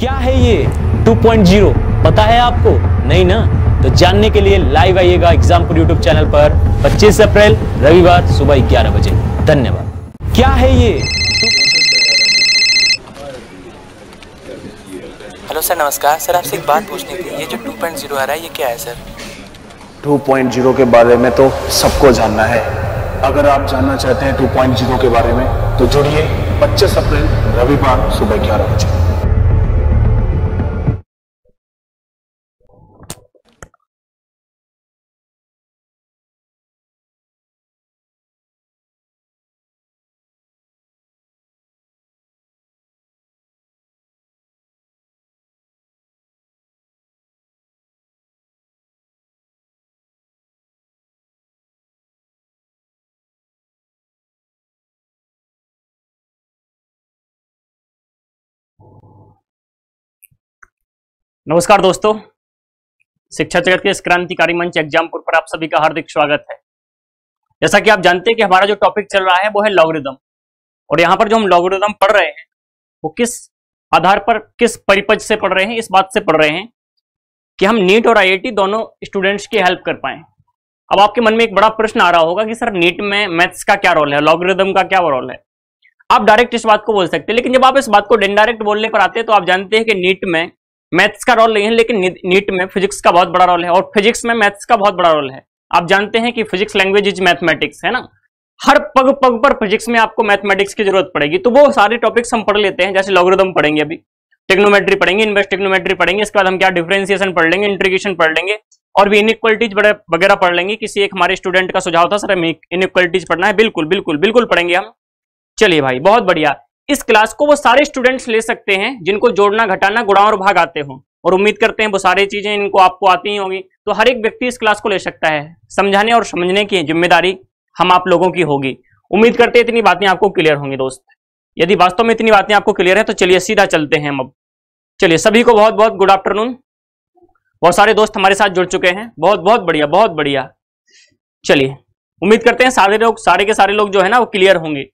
क्या है ये? 2.0 पता है आपको? नहीं ना? तो जानने के लिए लाइव आइएगा एग्जामपुर यूट्यूब चैनल पर 25 अप्रैल रविवार सुबह 11 बजे। धन्यवाद। क्या है ये? हेलो सर नमस्कार। सर आपसे एक बात पूछनी थी। ये जो 2.0 आ रहा है ये क्या है सर? 2.0 के बारे में तो सबको जानना है। अगर आप जानना चाहते हैं 2.0 के बारे में तो जुड़िए 25 अप्रैल रविवार सुबह 11 बजे। नमस्कार दोस्तों। शिक्षा जगत के इस क्रांतिकारी मंच एग्जामपुर पर आप सभी का हार्दिक स्वागत है। जैसा कि आप जानते हैं कि हमारा जो टॉपिक चल रहा है वो है लॉगरिदम और यहाँ पर जो हम लॉगरिदम पढ़ रहे हैं, वो किस आधार पर, किस परिपज से पढ़ रहे हैं, इस बात से पढ़ रहे हैं कि हम नीट और आईआईटी दोनों स्टूडेंट्स की हेल्प कर पाए। अब आपके मन में एक बड़ा प्रश्न आ रहा होगा कि सर नीट में मैथ्स का क्या रोल है लॉगरिदम का क्या रोल है? आप डायरेक्ट इस बात को बोल सकते हैं, लेकिन जब आप इस बात को इनडायरेक्ट बोलने पर आते हैं तो आप जानते हैं कि नीट में मैथ्स का रोल नहीं है, लेकिन नीट में फिजिक्स का बहुत बड़ा रोल है। और फिजिक्स में मैथ्स का बहुत बड़ा रोल है। आप जानते हैं कि फिजिक्स लैंग्वेज इज़ मैथमेटिक्स है ना? हर पग पग पर फिजिक्स में आपको मैथमेटिक्स की ज़रूरत पड़ेगी। तो वो सारे टॉपिक्स हम पढ़ लेते हैं, जैसे लॉगरिदम पढ़ेंगे अभी। टेक्नोमेट्री पढ़ेंगे इन्वेस्ट टेक्नोमेट्री पढ़ेंगे, इसके बाद हम क्या डिफ्रेंसिएशन पढ़ लेंगे इंट्रीगेशन पढ़ लेंगे, और भी इनइक्वलिटीज वगैरह पढ़ लेंगे। किसी एक हमारे स्टूडेंट का सुझाव था, सर, हमें इनइक्वलिटीज पढ़ना है। बिल्कुल बिल्कुल बिल्कुल पढ़ेंगे हम। चलिए भाई, बहुत बढ़िया। इस क्लास को वो सारे स्टूडेंट्स ले सकते हैं, जिनको जोड़ना, घटाना, गुणा और भाग आते हो। और उम्मीद करते हैं वो सारी चीज़ें इनको आपको आती ही होंगी। तो हर एक व्यक्ति इस क्लास को ले सकता है, समझाने और समझने की ज़िम्मेदारी हम आप लोगों की होगी। उम्मीद करते हैं इतनी बातें आपको क्लियर होंगी दोस्त। यदि वास्तव में इतनी बातें आपको क्लियर है तो चलिए सीधा चलते हैं हम अब। चलिए, सभी को बहुत बहुत गुड आफ्टरनून बहुत सारे दोस्त हमारे साथ जुड़ चुके हैं। बहुत बहुत बढ़िया बहुत बढ़िया। चलिए, उम्मीद करते हैं सारे लोग, सारे के सारे लोग जो है ना, वो क्लियर होंगे।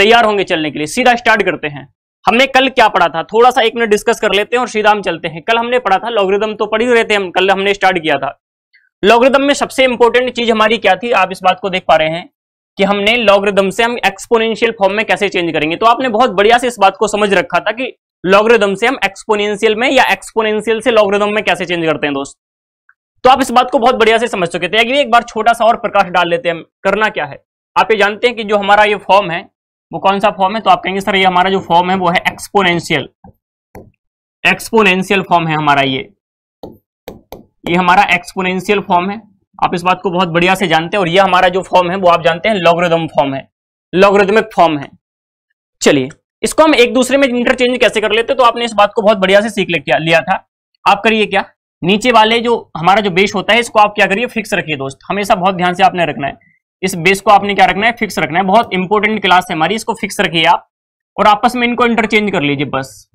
तैयार होंगे चलने के लिए। सीधा स्टार्ट करते हैं। हमने कल क्या पढ़ा था? थोड़ा सा एक मिनट डिस्कस कर लेते हैं और सीधा हम चलते हैं। कल हमने पढ़ा था लॉगरिदम तो पढ़ ही रहे थे हम, कल हमने स्टार्ट किया था। लॉगरिदम में सबसे इंपॉर्टेंट चीज़ हमारी क्या थी? आप इस बात को देख पा रहे हैं कि हमने लॉगरिदम से हम एक्सपोनेंशियल फॉर्म में कैसे चेंज करेंगे। तो आपने बहुत बढ़िया से इस बात को समझ रखा था कि लॉगरिदम से हम एक्सपोनेंशियल में या एक्सपोनेंशियल से लॉगरिदम में कैसे चेंज करते हैं दोस्त। तो आप इस बात को बहुत बढ़िया से समझ चुके थे। एक बार छोटा सा और प्रकाश डाल लेते हैं करना क्या है? आप ये जानते हैं कि जो हमारा ये फॉर्म है वो कौन सा फॉर्म है? तो आप कहेंगे, सर, ये हमारा जो फॉर्म है, वो है एक्सपोनेंशियल एक्सपोनेंशियल फॉर्म है हमारा ये। ये हमारा एक्सपोनेंशियल फॉर्म है। आप इस बात को बहुत बढ़िया से जानते हैं और ये हमारा जो फॉर्म है, वो आप जानते हैं लॉगरिदम फॉर्म है। लॉगरिदमिक फॉर्म है। चलिए, इसको हम एक दूसरे में इंटरचेंज कैसे कर लेते तो आपने इस बात को बहुत बढ़िया से सीख लिया था। आप करिए क्या? नीचे वाले जो हमारा जो बेस होता है, इसको आप क्या करिए? फिक्स रखिए दोस्त। हमेशा बहुत ध्यान से आपने रखना है। इस बेस को आपने क्या रखना है? फिक्स रखना है। बहुत इंपॉर्टेंट क्लास है हमारी, इसको फिक्स रखिए आप। और आपस में इनको इंटरचेंज कर लीजिए बस।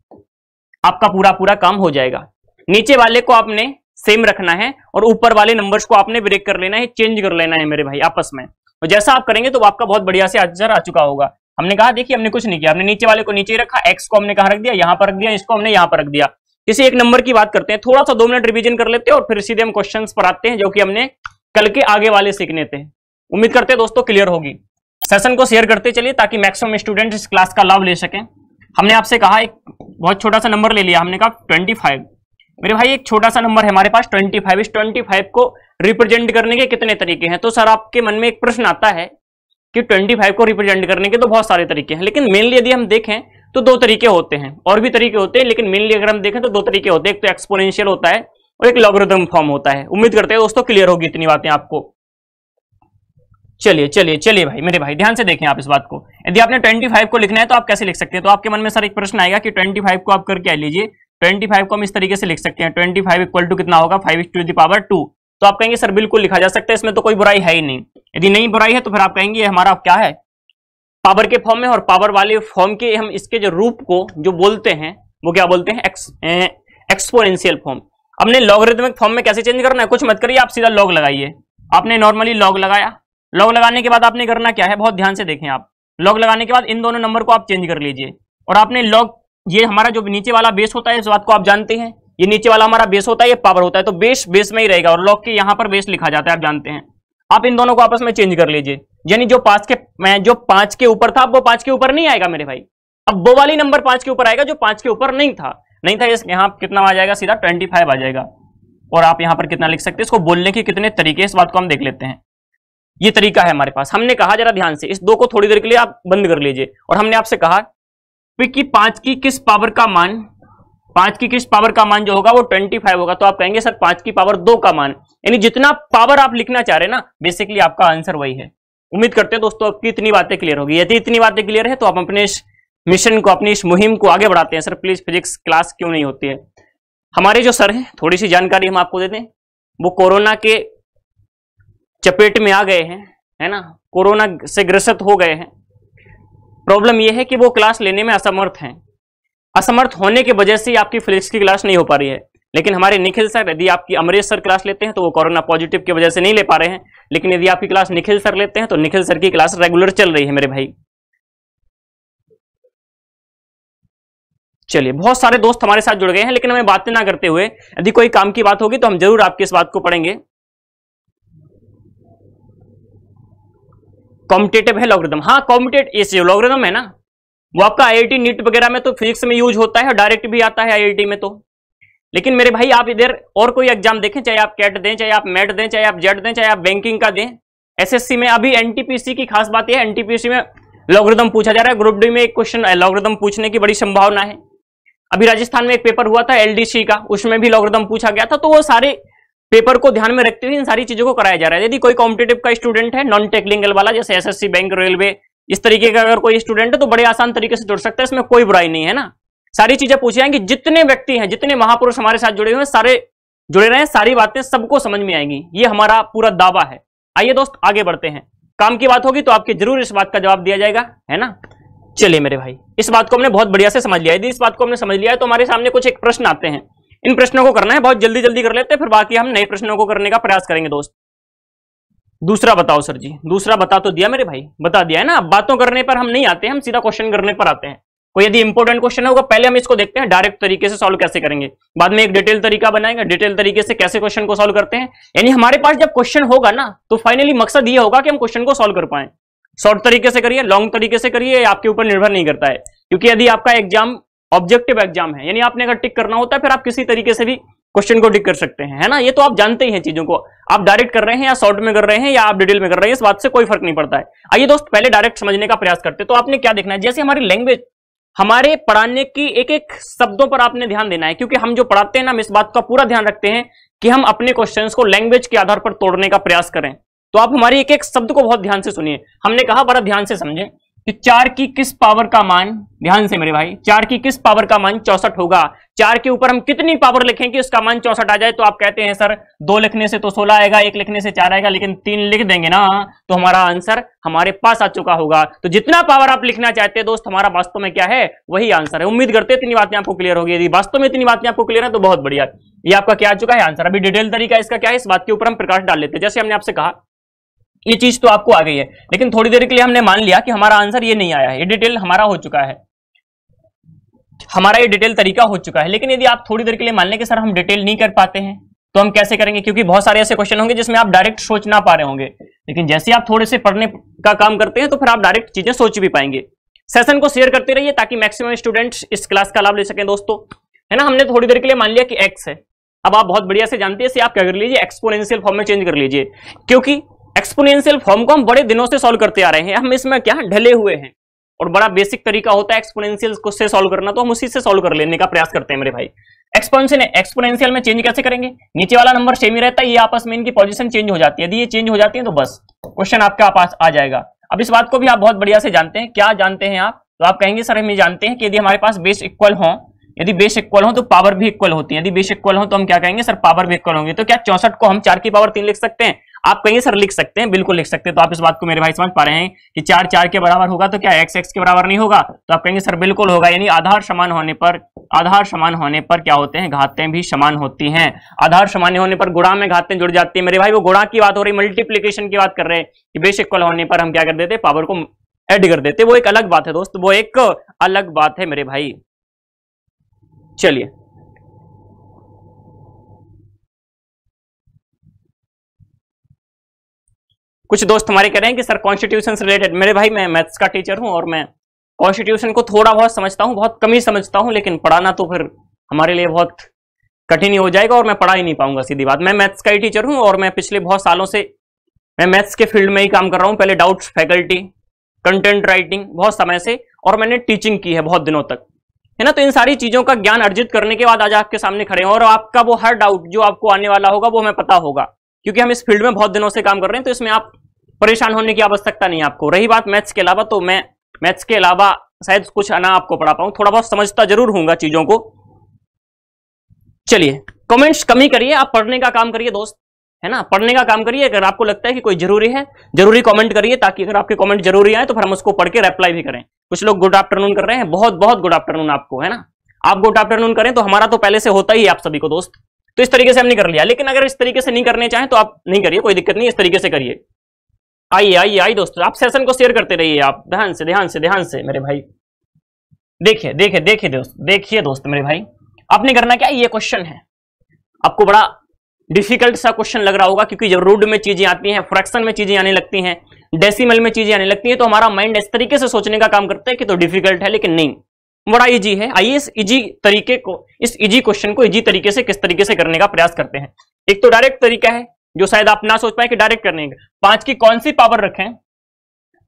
आपका पूरा पूरा काम हो जाएगा। नीचे वाले को आपने सेम रखना है और ऊपर वाले नंबर्स को आपने ब्रेक कर लेना है चेंज कर लेना है मेरे भाई, आपस में। और जैसा आप करेंगे तो आपका बहुत बढ़िया से आंसर आ चुका होगा। हमने कहा, देखिए, हमने कुछ नहीं किया। हमने नीचे वाले को नीचे रखा एक्स को हमने कहा रख दिया? यहाँ पर रख दिया, इसको हमने यहाँ पर रख दिया। किसी एक नंबर की बात करते हैं। थोड़ा सा दो मिनट रिवीजन कर लेते हैं और फिर सीधे हम क्वेश्चंस पर आते हैं, जो कि हमने कल के आगे वाले सीखने थे। उम्मीद करते हैं दोस्तों क्लियर होगी। सेशन को शेयर करते चलिए ताकि मैक्सिमम स्टूडेंट इस क्लास का लाभ ले सकें। हमने आपसे कहा एक बहुत छोटा सा नंबर ले लिया, हमने कहा ट्वेंटी फाइव मेरे भाई, एक छोटा सा नंबर है हमारे पास ट्वेंटी फाइव इस ट्वेंटी फाइव को रिप्रेजेंट करने के कितने तरीके हैं? तो सर आपके मन में एक प्रश्न आता है कि ट्वेंटी फाइव को रिप्रेजेंट करने के तो बहुत सारे तरीके हैं, लेकिन मेनली यदि हम देखें तो दो तरीके होते हैं। और भी तरीके होते हैं, लेकिन मेनली अगर हम देखें तो दो तरीके होते हैं। एक तो एक्सपोनेंशियल होता है और एक लॉगरिथम फॉर्म होता है। उम्मीद करते हैं दोस्तों क्लियर होगी इतनी बातें आपको। चलिए चलिए चलिए भाई, मेरे भाई, ध्यान से देखें आप इस बात को। यदि आपने 25 को लिखना है तो आप कैसे लिख सकते हैं? तो आपके मन में सर एक प्रश्न आएगा कि 25 को आप करके आ लीजिए। 25 को हम इस तरीके से लिख सकते हैं। 25 फाइव इक्वल टू कितना होगा? फाइव टू दावर टू तो आप कहेंगे, सर, बिल्कुल लिखा जा सकता है, इसमें तो कोई बुराई है ही नहीं। यदि नहीं बुराई है तो फिर आप कहेंगे हमारा क्या है? पावर के फॉर्म में और पावर वाले फॉर्म के हम इसके जो रूप को जो बोलते हैं, वो क्या बोलते हैं? एक्स फॉर्म हमने लॉगरिथमिक फॉर्म में कैसे चेंज करना है, कुछ मत करिए, आप सीधा लॉग लगाइए। आपने नॉर्मली लॉग लगाया लॉग लगाने के बाद आपने करना क्या है? बहुत ध्यान से देखें आप। लॉग लगाने के बाद इन दोनों नंबर को आप चेंज कर लीजिए। और आपने लॉग ये हमारा जो नीचे वाला बेस होता है, इस बात को आप जानते हैं। ये नीचे वाला हमारा बेस होता है, ये पावर होता है। तो बेस बेस में ही रहेगा और लॉग के यहाँ पर बेस लिखा जाता है, आप जानते हैं। आप इन दोनों को आपस में चेंज कर लीजिए। यानी जो पाँच के, मैं जो पाँच के ऊपर था वो पाँच के ऊपर नहीं आएगा मेरे भाई। अब वो वाली नंबर पाँच के ऊपर आएगा जो पाँच के ऊपर नहीं था। नहीं था यहाँ कितना आ जाएगा? सीधा ट्वेंटी फाइव आ जाएगा। और आप यहाँ पर कितना लिख सकते हैं? इसको बोलने के कितने तरीके इस बात को हम देख लेते हैं। ये तरीका है हमारे पास। हमने कहा जरा ध्यान से, इस दो को थोड़ी देर के लिए आप बंद कर लीजिए। और हमने आपसे कहा कि पाँच की किस पावर का मान, पाँच की किस पावर का मान जो होगा वो ट्वेंटी फाइव होगा। तो आप कहेंगे, सर, पाँच की पावर दो का मान। यानी जितना पावर आप लिखना चाह रहे ना बेसिकली आपका आंसर वही है। उम्मीद करते हैं दोस्तों, आपकी इतनी बातें क्लियर होगी। यदि इतनी बातें क्लियर है तो आप अपने इस मिशन को, अपनी इस मुहिम को आगे बढ़ाते हैं। सर प्लीज़ फिजिक्स क्लास क्यों नहीं होती है? हमारे जो सर हैं, थोड़ी सी जानकारी हम आपको दे दें। वो कोरोना के चपेट में आ गए हैं, है ना? कोरोना से ग्रसित हो गए हैं। प्रॉब्लम यह है कि वो क्लास लेने में असमर्थ हैं। असमर्थ होने की वजह से आपकी फिजिक्स की क्लास नहीं हो पा रही है। लेकिन हमारे निखिल सर, यदि आपकी अमरीश सर क्लास लेते हैं तो वो कोरोना पॉजिटिव की वजह से नहीं ले पा रहे हैं। लेकिन यदि आपकी क्लास निखिल सर लेते हैं तो निखिल सर की क्लास रेगुलर चल रही है मेरे भाई। चलिए, बहुत सारे दोस्त हमारे साथ जुड़ गए हैं, लेकिन हमें बातें ना करते हुए, यदि कोई काम की बात होगी तो हम ज़रूर आपकी इस बात को पढ़ेंगे। कॉम्पिटेटिव है लॉग्रिदम हाँ कॉम्पिटेट जो लॉग्रिदम है ना? वो आपका आईआईटी नीट वगैरह में तो फिजिक्स में यूज़ होता है और डायरेक्ट भी आता है आईआईटी में तो। लेकिन मेरे भाई, आप इधर और कोई एग्ज़ाम देखें, चाहे आप कैट दें, चाहे आप मेट दें, चाहे आप जेट दें, चाहे आप बैंकिंग का दें एसएससी में अभी एनटीपीसी की खास बात यह एनटीपीसी में लॉग्रिदम पूछा जा रहा है। ग्रुप डी में एक क्वेश्चन लॉग्रिदम पूछने की बड़ी संभावना है। अभी राजस्थान में एक पेपर हुआ था एलडीसी का, उसमें भी लॉग्रिदम पूछा गया था तो वो सारे पेपर को ध्यान में रखते हुए इन सारी चीज़ों को कराया जा रहा है। यदि कोई कॉम्पिटेटिव का स्टूडेंट है नॉन टेक्निकल वाला, जैसे एसएससी बैंक रेलवे इस तरीके का अगर कोई स्टूडेंट है तो बड़े आसान तरीके से जुड़ सकता है, इसमें कोई बुराई नहीं है ना। सारी चीज़ें पूछी जाएँगी। जितने व्यक्ति हैं, जितने महापुरुष हमारे साथ जुड़े हुए हैं, सारे जुड़े रहे हैं सारी बातें सबको समझ में आएँगी। ये हमारा पूरा दावा है। आइए दोस्त, आगे बढ़ते हैं। काम की बात होगी तो आपके ज़रूर इस बात का जवाब दिया जाएगा, है ना? चलिए मेरे भाई, इस बात को हमने बहुत बढ़िया से समझ लिया। यदि इस बात को हमने समझ लिया है तो हमारे सामने कुछ एक प्रश्न आते हैं। इन प्रश्नों को करना है, बहुत जल्दी जल्दी कर लेते हैं, फिर बाकी हम नए प्रश्नों को करने का प्रयास करेंगे दोस्त। दूसरा बताओ सर जी, दूसरा बता तो दिया मेरे भाई, बता दिया है ना बातों करने पर हम नहीं आते, हम सीधा क्वेश्चन करने पर आते हैं। कोई यदि इंपॉर्टेंट क्वेश्चन होगा, पहले हम इसको देखते हैं डायरेक्ट तरीके से सॉल्व कैसे करेंगे। बाद में एक डिटेल तरीका बनाएँगे डिटेल तरीके से कैसे क्वेश्चन को सॉल्व करते हैं। यानी हमारे पास जब क्वेश्चन होगा ना तो फाइनली मकसद ये होगा कि हम क्वेश्चन को सॉल्व कर पाए। शॉर्ट तरीके से करिए लॉन्ग तरीके से करिए आपके ऊपर निर्भर नहीं करता है। क्योंकि यदि आपका एग्ज़ाम ऑब्जेक्टिव एग्ज़ाम है। यानी आपने अगर टिक करना होता है, फिर आप किसी तरीके से भी क्वेश्चन को टिक कर सकते हैं, है ना? ये तो आप जानते ही हैं चीज़ों को। आप डायरेक्ट कर रहे हैं या शॉर्ट में कर रहे हैं या आप डिटेल में कर रहे हैं, इस बात से कोई फ़र्क नहीं पड़ता है। आइए दोस्त, पहले डायरेक्ट समझने का प्रयास करते तो आपने क्या देखना है? जैसे हमारी लैंग्वेज हमारे पढ़ाने की एक एक शब्दों पर आपने ध्यान देना है, क्योंकि हम जो पढ़ाते हैं ना, हम इस बात का पूरा ध्यान रखते हैं कि हम अपने क्वेश्चंस को लैंग्वेज के आधार पर तोड़ने का प्रयास करें। तो आप हमारी एक एक शब्द को बहुत ध्यान से सुनिए। हमने कहा, बड़ा ध्यान से समझें। कि चार की किस पावर का मान, ध्यान से मेरे भाई, चार की किस पावर का मान चौसठ होगा? चार के ऊपर हम कितनी पावर लिखें कि उसका मान चौसठ आ जाए तो आप कहते हैं, सर, दो लिखने से तो सोलह आएगा, एक लिखने से चार आएगा, लेकिन तीन लिख देंगे ना? तो हमारा आंसर हमारे पास आ चुका होगा। तो जितना पावर आप लिखना चाहते हैं दोस्त, हमारा वास्तव में क्या है? वही आंसर है। उम्मीद करते इतनी बातें आपको क्लियर होगी। यदि वास्तव में इतनी बातें आपको क्लियर है तो बहुत बढ़िया। ये आपका क्या आ चुका है? आंसर अभी डिटेल तरीका इसका क्या है? इस बात के ऊपर हम प्रकाश डाल लेते हैं। जैसे हमने आपसे कहा ये चीज़ तो आपको आ गई है। लेकिन थोड़ी देर के लिए हमने मान लिया कि हमारा आंसर ये नहीं आया है। ये डिटेल हमारा हो चुका है। हमारा ये डिटेल तरीका हो चुका है। लेकिन यदि आप थोड़ी देर के लिए मान लें कि सर हम डिटेल नहीं कर पाते हैं तो हम कैसे करेंगे? क्योंकि बहुत सारे ऐसे क्वेश्चन होंगे जिसमें आप डायरेक्ट सोच ना पा रहे होंगे। लेकिन जैसे आप थोड़े से पढ़ने का काम करते हैं तो फिर आप डायरेक्ट चीज़ें सोच भी पाएँगे। सेशन को शेयर करते रहिए ताकि मैक्सिमम स्टूडेंट्स इस क्लास का लाभ ले सकें दोस्तों। है ना? हमने थोड़ी देर के लिए मान लिया कि एक्स है। अब आप बहुत बढ़िया से जानते हैं आप क्या कर लीजिए? एक्सपोनेंशियल फॉर्म में चेंज कर लीजिए। क्योंकि एक्सपोनेंशियल फॉर्म को हम बड़े दिनों से सॉल्व करते आ रहे हैं। हम इसमें क्या ढले हुए हैं? और बड़ा बेसिक तरीका होता है एक्सपोनेंशियल को से सॉल्व करना तो हम उसी से सॉल्व कर लेने का प्रयास करते हैं मेरे भाई। एक्सपोनेंशियल एक्सपोनेंशियल में चेंज कैसे करेंगे? नीचे वाला नंबर सेम ही रहता है, ये आपस में इनकी पोजीशन चेंज हो जाती है। यदि ये चेंज हो जाती है तो बस, क्वेश्चन आपके पास आ जाएगा। अब इस बात को भी आप बहुत बढ़िया से जानते हैं। क्या जानते हैं आप? तो आप कहेंगे, सर, हम ये जानते हैं कि यदि हमारे पास बेस इक्वल हो, यदि बेस इक्वल हो तो पावर भी इक्वल होती है। यदि बेस इक्वल हो तो हम क्या कहेंगे, सर पावर भी इक्वल होंगे। तो क्या चौसठ को हम चार की पावर तीन लिख सकते हैं? आप कहेंगे सर लिख सकते हैं, बिल्कुल लिख सकते हैं। तो आप इस बात को मेरे भाई समझ पा रहे हैं कि चार चार के बराबर होगा तो क्या एक्स एक्स के बराबर नहीं होगा? तो आप कहेंगे, सर, बिल्कुल होगा। यानी आधार समान होने पर, आधार समान होने पर क्या होते हैं? घातें भी समान होती हैं। आधार समान होने पर गुणा में घातें जुड़ जाती है। मेरे भाई, वो गुणा की बात हो रही मल्टीप्लीकेशन की बात कर रहे हैं कि बेस इक्वल होने पर हम क्या कर देते पावर को एड कर देते। वो एक अलग बात है दोस्त, वो एक अलग बात है मेरे भाई। चलिए। कुछ दोस्त हमारे कह रहे हैं कि, सर कॉन्स्टिट्यूशन से रिलेटेड मेरे भाई, मैं मैथ्स का टीचर हूँ और मैं कॉन्स्टिट्यूशन को थोड़ा बहुत समझता हूँ, बहुत कम ही समझता हूँ, लेकिन पढ़ाना तो फिर हमारे लिए बहुत कठिन ही हो जाएगा और मैं पढ़ा ही नहीं पाऊँगा सीधी बात। मैं मैथ्स का ही टीचर हूँ और मैं पिछले बहुत सालों से मैं मैथ्स के फ़ील्ड में ही काम कर रहा हूँ, पहले डाउट्स फैकल्टी कंटेंट राइटिंग बहुत समय से, और मैंने टीचिंग की है बहुत दिनों तक। है ना? तो इन सारी चीज़ों का ज्ञान अर्जित करने के बाद आज आपके सामने खड़े हैं और आपका वो हर डाउट जो आपको आने वाला होगा, वो हमें पता होगा। क्योंकि हम इस फ़ील्ड में बहुत दिनों से काम कर रहे हैं तो इसमें आप परेशान होने की आवश्यकता नहीं है आपको। रही बात मैथ्स के अलावा तो मैं मैथ्स के अलावा शायद कुछ ना आपको पढ़ा पाऊँ। थोड़ा बहुत समझता ज़रूर हूँगा चीज़ों को। चलिए कमेंट्स कमी करिए, आप पढ़ने का काम करिए दोस्त, है ना? पढ़ने का काम करिए, अगर आपको लगता है कि कोई ज़रूरी है, ज़रूरी कमेंट करिए, ताकि अगर आपके कमेंट ज़रूरी आए तो फिर हम उसको पढ़ के रिप्लाई भी करें। कुछ लोग गुड आफ्टरनून कर रहे हैं, बहुत बहुत गुड आफ्टरनून आपको, है ना? आप गुड आफ्टरनून करें तो हमारा तो पहले से होता ही आप सभी को दोस्त। तो इस तरीके से हमने कर लिया। लेकिन अगर इस तरीके से नहीं करने चाहें तो आप नहीं करिए, कोई दिक्कत नहीं, इस तरीके से करिए। आइए आइए आइए दोस्तों, आप सेशन को शेयर करते रहिए आप, ध्यान से ध्यान से ध्यान से, मेरे भाई। देखिए देखिए देखिए दोस्त देखिए दोस्त, मेरे भाई, आपने करना क्या? ये क्वेश्चन है। आपको बड़ा डिफ़िकल्ट सा क्वेश्चन लग रहा होगा, क्योंकि जब रूड में चीज़ें आती हैं फ्रैक्शन में चीज़ें आने लगती हैं डेसिमल में चीज़ें आने लगती हैं तो हमारा माइंड इस तरीके से सोचने का काम करता है कि तो डिफ़िकल्ट है, लेकिन नहीं। बड़ा इजी है। आइए इस इजी तरीके को, इस इजी क्वेश्चन को इजी तरीके से किस तरीके से करने का प्रयास करते हैं। एक तो डायरेक्ट तरीका है, जो शायद आप ना सोच पाए कि डायरेक्ट करने का। पाँच की कौन सी पावर रखें?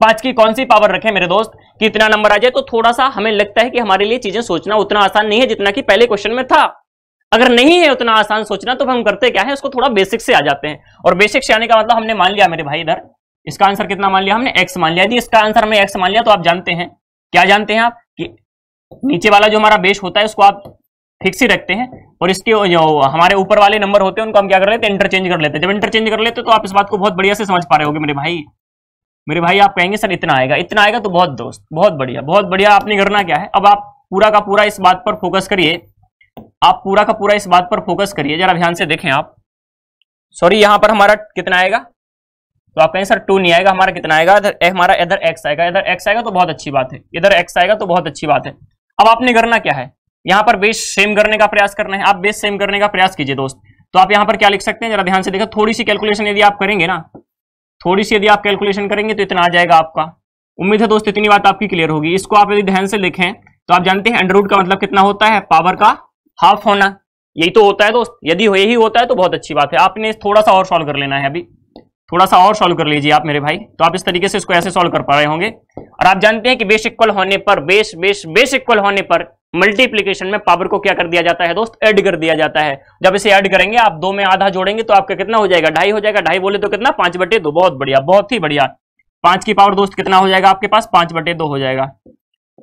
पाँच की कौन सी पावर रखें मेरे दोस्त? कि इतना नंबर आ जाए तो थोड़ा सा हमें लगता है कि हमारे लिए चीज़ें सोचना उतना आसान नहीं है जितना कि पहले क्वेश्चन में था। अगर नहीं है उतना आसान सोचना तो हम करते क्या है? उसको थोड़ा बेसिक से आ जाते हैं। और बेसिक से आने का मतलब हमने मान लिया मेरे भाई इधर। इसका आंसर कितना मान लिया? हमने एक्स मान लिया। यदि इसका आंसर हमने एक्स मान लिया तो आप जानते हैं। क्या जानते हैं आप? कि नीचे वाला जो हमारा बेस होता है, उसको आप फिक्स ही रखते हैं और इसके जो हमारे ऊपर वाले नंबर होते हैं, उनको हम क्या कर लेते हैं इंटरचेंज कर लेते हैं। जब इंटरचेंज कर लेते तो आप इस बात को बहुत बढ़िया से समझ पा रहे होगे मेरे भाई। मेरे भाई, आप कहेंगे, सर, इतना आएगा इतना आएगा तो बहुत दोस्त, बहुत बढ़िया बहुत बढ़िया, आपने करना क्या है? अब आप पूरा का पूरा इस बात पर फोकस करिए। आप पूरा का पूरा इस बात पर फोकस करिए। जरा ध्यान से देखें आप। सॉरी यहाँ पर हमारा कितना आएगा? तो आप कहें सर टू नहीं आएगा, हमारा कितना आएगा? हमारा इधर एक्स आएगा, इधर एक्स आएगा तो बहुत अच्छी बात है, इधर एक्स आएगा तो बहुत अच्छी बात है। अब आपने करना क्या है? यहाँ पर बेस सेम करने का प्रयास करना है। आप बेस सेम करने का प्रयास कीजिए दोस्त। तो आप यहाँ पर क्या लिख सकते हैं? जरा ध्यान से देखो, थोड़ी सी कैलकुलेशन यदि आप करेंगे ना, थोड़ी सी यदि आप कैलकुलेशन करेंगे तो इतना आ जाएगा आपका। उम्मीद है दोस्त, इतनी बात आपकी क्लियर होगी। इसको आप यदि ध्यान से लिखें तो आप जानते हैं अंडर का मतलब कितना होता है? पावर का हाफ़ होना। यही तो होता है दोस्त। यदि यही होता है तो बहुत अच्छी बात है। आपने थोड़ा सा और सॉल्व कर लेना है अभी। थोड़ा सा और सॉल्व कर लीजिए आप मेरे भाई। तो आप इस तरीके से इसको ऐसे सॉल्व कर पा रहे होंगे। और आप जानते हैं कि बेस इक्वल होने पर बेस बेस बेस इक्वल होने पर मल्टीप्लीकेशन में पावर को क्या कर दिया जाता है दोस्त? ऐड कर दिया जाता है। जब इसे ऐड करेंगे, आप दो में आधा जोड़ेंगे तो आपका कितना हो जाएगा? ढाई हो जाएगा। ढाई बोले तो कितना? पाँच बटे दो। बहुत बढ़िया, बहुत ही बढ़िया। पाँच की पावर दोस्त कितना हो जाएगा आपके पास? पाँच बटे दो हो जाएगा।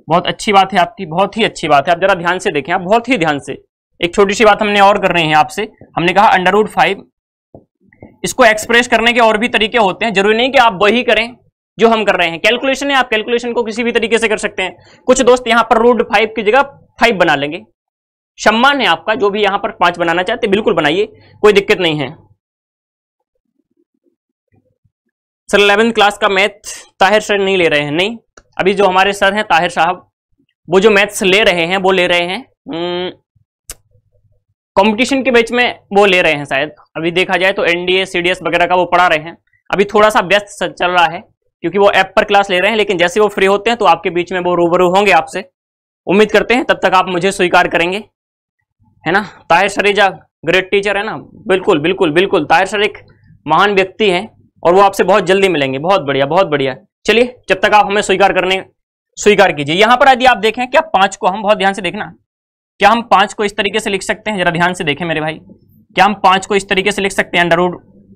बहुत अच्छी बात है आपकी, बहुत ही अच्छी बात है। आप जरा ध्यान से देखें, आप बहुत ही ध्यान से। एक छोटी सी बात हमने और कर रहे हैं आपसे। हमने कहा अंडर फाइव इसको एक्सप्रेस करने के और भी तरीके होते हैं। ज़रूरी नहीं कि आप वही करें जो हम कर रहे हैं। कैलकुलेशन है, आप कैलकुलेशन को किसी भी तरीके से कर सकते हैं। कुछ दोस्त यहाँ पर रूट फाइव की जगह फाइव बना लेंगे। सम्मान है आपका, जो भी यहाँ पर पाँच बनाना चाहते बिल्कुल बनाइए, कोई दिक्कत नहीं है। सर इलेवेंथ क्लास का मैथ ताहिर सर नहीं ले रहे हैं। नहीं, अभी जो हमारे सर हैं, ताहिर साहब, वो जो मैथ्स ले रहे हैं, वो ले रहे हैं। कंपटीशन के बीच में वो ले रहे हैं शायद। अभी देखा जाए तो एनडीए सीडीएस वगैरह का वो पढ़ा रहे हैं। अभी थोड़ा सा व्यस्त चल रहा है, क्योंकि वो ऐप पर क्लास ले रहे हैं, लेकिन जैसे वो फ्री होते हैं तो आपके बीच में वो रूबरू होंगे आपसे। उम्मीद करते हैं तब तक आप मुझे स्वीकार करेंगे। है ना? ताहिर शरीजा ग्रेट टीचर है ना? बिल्कुल बिल्कुल बिल्कुल। ताहिर सर एक महान व्यक्ति हैं, और वो आपसे बहुत जल्दी मिलेंगे। बहुत बढ़िया बहुत बढ़िया। चलिए, जब तक आप हमें स्वीकार करने, स्वीकार कीजिए। यहाँ पर यदि आप देखें, क्या पाँच को हम बहुत ध्यान से देखना? क्या हम पाँच को इस तरीके से लिख सकते हैं? जरा ध्यान से देखें मेरे भाई। क्या हम पाँच को इस तरीके से लिख सकते हैं? अंडर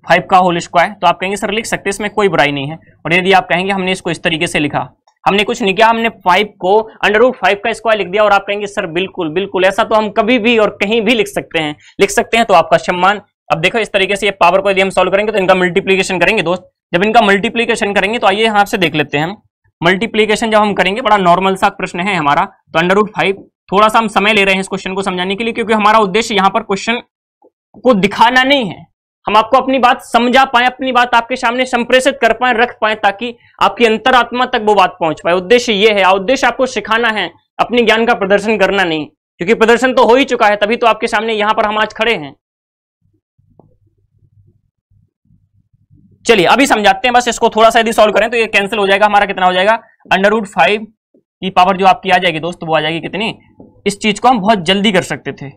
फाइव का होल स्क्वायर तो आप कहेंगे, सर, लिख सकते हैं, इसमें कोई बुराई नहीं है। और यदि आप कहेंगे, हमने इसको इस तरीके से लिखा। हमने कुछ नहीं किया, हमने फाइव को अंडर रूट फाइव का स्क्वायर लिख दिया और आप कहेंगे, सर, बिल्कुल बिल्कुल, ऐसा तो हम कभी भी और कहीं भी लिख सकते हैं। लिख सकते हैं तो आपका सम्मान। अब देखो, इस तरीके से ये पावर को यदि हम सॉल्व करेंगे तो इनका मल्टीप्लीकेशन करेंगे, दोस्त। जब इनका मल्टीप्लीकेशन करेंगे तो आइए यहाँ से देख लेते हैं मल्टीप्लीकेशन जब हम करेंगे, बड़ा नॉर्मल सा प्रश्न है हमारा। तो अंडर रूट फाइव थोड़ा सा हम समय ले रहे हैं इस क्वेश्चन को समझाने के लिए, क्योंकि हमारा उद्देश्य यहाँ पर क्वेश्चन को दिखाना नहीं है। हम आपको अपनी बात समझा पाए, अपनी बात आपके सामने संप्रेषित कर पाए, रख पाए, ताकि आपकी अंतरात्मा तक वो बात पहुँच पाए। उद्देश्य ये है, उद्देश्य आपको सिखाना है, अपने ज्ञान का प्रदर्शन करना नहीं। क्योंकि प्रदर्शन तो हो ही चुका है, तभी तो आपके सामने यहाँ पर हम आज खड़े हैं। चलिए, अभी समझाते हैं, बस इसको थोड़ा सा यदि सॉल्व करें तो ये कैंसिल हो जाएगा, हमारा कितना हो जाएगा? अंडर रूट फाइव की पावर जो आपकी आ जाएगी दोस्त, वो आ जाएगी कितनी? इस चीज़ को हम बहुत जल्दी कर सकते थे।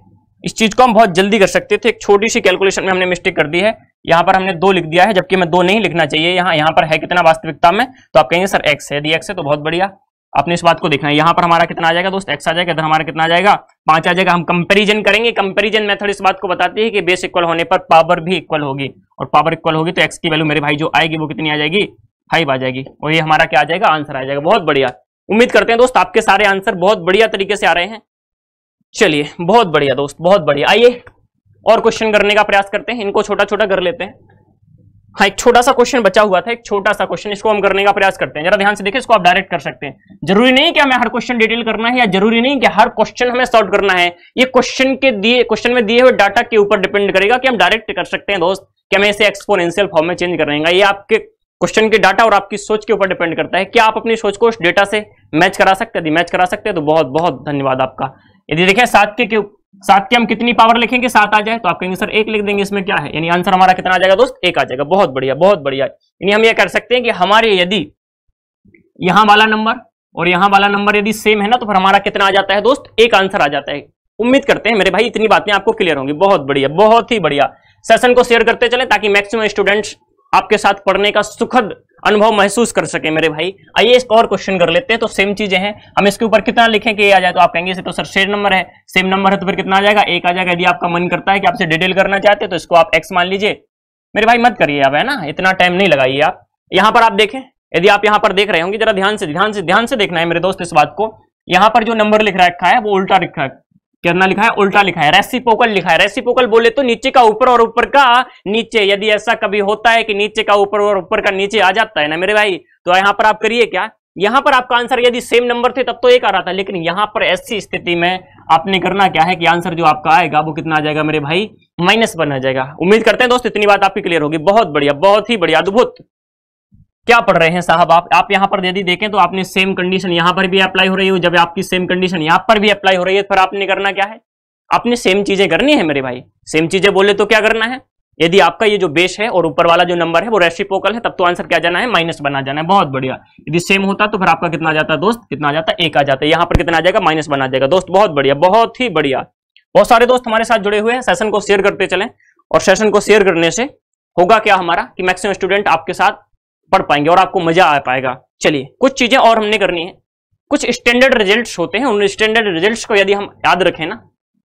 इस चीज़ को हम बहुत जल्दी कर सकते थे। एक छोटी सी कैलकुलेशन में हमने मिस्टेक कर दी है। यहाँ पर हमने दो लिख दिया है, जबकि हमें दो नहीं लिखना चाहिए। यहाँ यहाँ पर है कितना वास्तविकता में? तो आप कहेंगे, सर एक्स है, यदि एक्स है तो बहुत बढ़िया। आपने इस बात को देखना है। यहाँ पर हमारा कितना आ जाएगा दोस्त? एक्स आ जाएगा, इधर हमारा कितना आ जाएगा? पाँच आ जाएगा। हम कंपेरिजन करेंगे। कंपेरिजन मेथड इस बात को बताती है कि बेस इक्वल होने पर पावर भी इक्वल होगी। और पावर इक्वल होगी तो एक्स की वैल्यू मेरे भाई जो आएगी वो कितनी आ जाएगी? फाइव आ जाएगी। और ये हमारा क्या आ जाएगा? आंसर आ जाएगा। बहुत बढ़िया। उम्मीद करते हैं दोस्त, आपके सारे आंसर बहुत बढ़िया तरीके से आ रहे हैं। चलिए, बहुत बढ़िया दोस्त, बहुत बढ़िया। आइए, और क्वेश्चन करने का प्रयास करते हैं, इनको छोटा छोटा कर लेते हैं। हाँ एक छोटा सा क्वेश्चन बचा हुआ था, एक छोटा सा क्वेश्चन इसको हम करने का प्रयास करते हैं। जरा ध्यान से देखिए, इसको आप डायरेक्ट कर सकते हैं। ज़रूरी नहीं कि हमें हर क्वेश्चन डिटेल करना है, या ज़रूरी नहीं कि हर क्वेश्चन हमें सॉल्व करना है। ये क्वेश्चन के दिए क्वेश्चन में दिए हुए डाटा के ऊपर डिपेंड करेगा कि हम डायरेक्ट कर सकते हैं दोस्त, कि हमें इसे एक्सपोनेंशियल फॉर्म में चेंज करेंगे ये आपके क्वेश्चन के डाटा और आपकी सोच के ऊपर डिपेंड करता है क्या आप अपनी सोच को उस डेटा से मैच करा सकते हैं? मैच करा सकते हैं तो बहुत बहुत धन्यवाद आपका। यदि देखें, सात के सात की हम कितनी पावर लिखेंगे? सात आ जाए तो आप कहेंगे, सर, एक लिख देंगे इसमें क्या है? यानी आंसर हमारा कितना आ जाएगा दोस्त? एक आ जाएगा। बहुत बढ़िया बहुत बढ़िया। यानी हम ये कर सकते हैं कि हमारे यदि यहाँ वाला नंबर और यहाँ वाला नंबर यदि सेम है ना तो फिर हमारा कितना आ जाता है दोस्त? एक आंसर आ जाता है। उम्मीद करते हैं, मेरे भाई, इतनी बातें आपको क्लियर होंगी। बहुत बढ़िया, बहुत ही बढ़िया। सेशन को शेयर करते चले ताकि मैक्सिमम स्टूडेंट्स आपके साथ पढ़ने का सुखद अनुभव महसूस कर सके मेरे भाई। आइए इसको और क्वेश्चन कर लेते हैं। तो सेम चीज़ें हैं। हम इसके ऊपर कितना लिखें कि ये आ जाए तो आप कहेंगे तो सर शेर नंबर है। सेम नंबर है तो फिर कितना आ जाएगा? एक आ जाएगा। यदि आपका मन करता है कि आपसे डिटेल करना चाहते हैं तो इसको आप एक्स मान लीजिए। मेरे भाई, मत करिए आप है ना? इतना टाइम नहीं लगाइए आप। यहाँ पर आप देखें। यदि आप यहाँ पर देख रहे होंगे, जरा ध्यान से ध्यान से ध्यान से देखना है मेरे दोस्त इस बात को। यहाँ पर जो नंबर लिख रखा है, वो उल्टा लिखा कितना लिखा है, उल्टा लिखा है रेसिपोकल लिखा है। रेसिपोकल बोले तो नीचे का ऊपर और ऊपर का नीचे। यदि ऐसा कभी होता है कि नीचे का ऊपर और ऊपर का नीचे आ जाता है ना मेरे भाई तो यहाँ पर आप करिए क्या? यहाँ पर आपका आंसर यदि सेम नंबर थे तब तो एक आ रहा था, लेकिन यहाँ पर ऐसी स्थिति में आपने करना क्या है कि आंसर जो आपका आएगा वो कितना आ जाएगा मेरे भाई? माइनस वन आ जाएगा। उम्मीद करते हैं दोस्त, इतनी बात आपकी क्लियर होगी। बहुत बढ़िया, बहुत ही बढ़िया, अद्भुत। क्या पढ़ रहे हैं साहब आप? आप यहाँ पर यदि देखें तो आपने सेम कंडीशन यहाँ पर भी अप्लाई हो रही हो। जब आपकी सेम कंडीशन यहाँ पर भी अप्लाई हो रही है फिर आपने करना क्या है? आपने सेम चीज़ें करनी है मेरे भाई। सेम चीज़ें बोले तो क्या करना है? यदि आपका ये जो बेस है और ऊपर वाला जो नंबर है, वो रेसिप्रोकल है, तब तो आंसर क्या जाना है? माइनस बना जाना है। बहुत बढ़िया। यदि सेम होता तो फिर आपका कितना जाता दोस्त? कितना जाता? एक आ जाता। है यहाँ पर कितना आ जाएगा? माइनस बना जाएगा। दोस्त, बहुत बढ़िया। बहुत ही बढ़िया। बहुत सारे दोस्त हमारे साथ जुड़े हुए हैं। सेशन को शेयर करते चले। और सेशन को शेयर करने से होगा क्या हमारा? कि मैक्सिमम स्टूडेंट आपके साथ पढ़ पाएँगे और आपको मज़ा आ पाएगा। चलिए, कुछ चीज़ें और हमने करनी है। कुछ स्टैंडर्ड रिजल्ट्स होते हैं, उन स्टैंडर्ड रिजल्ट्स को यदि हम याद रखें ना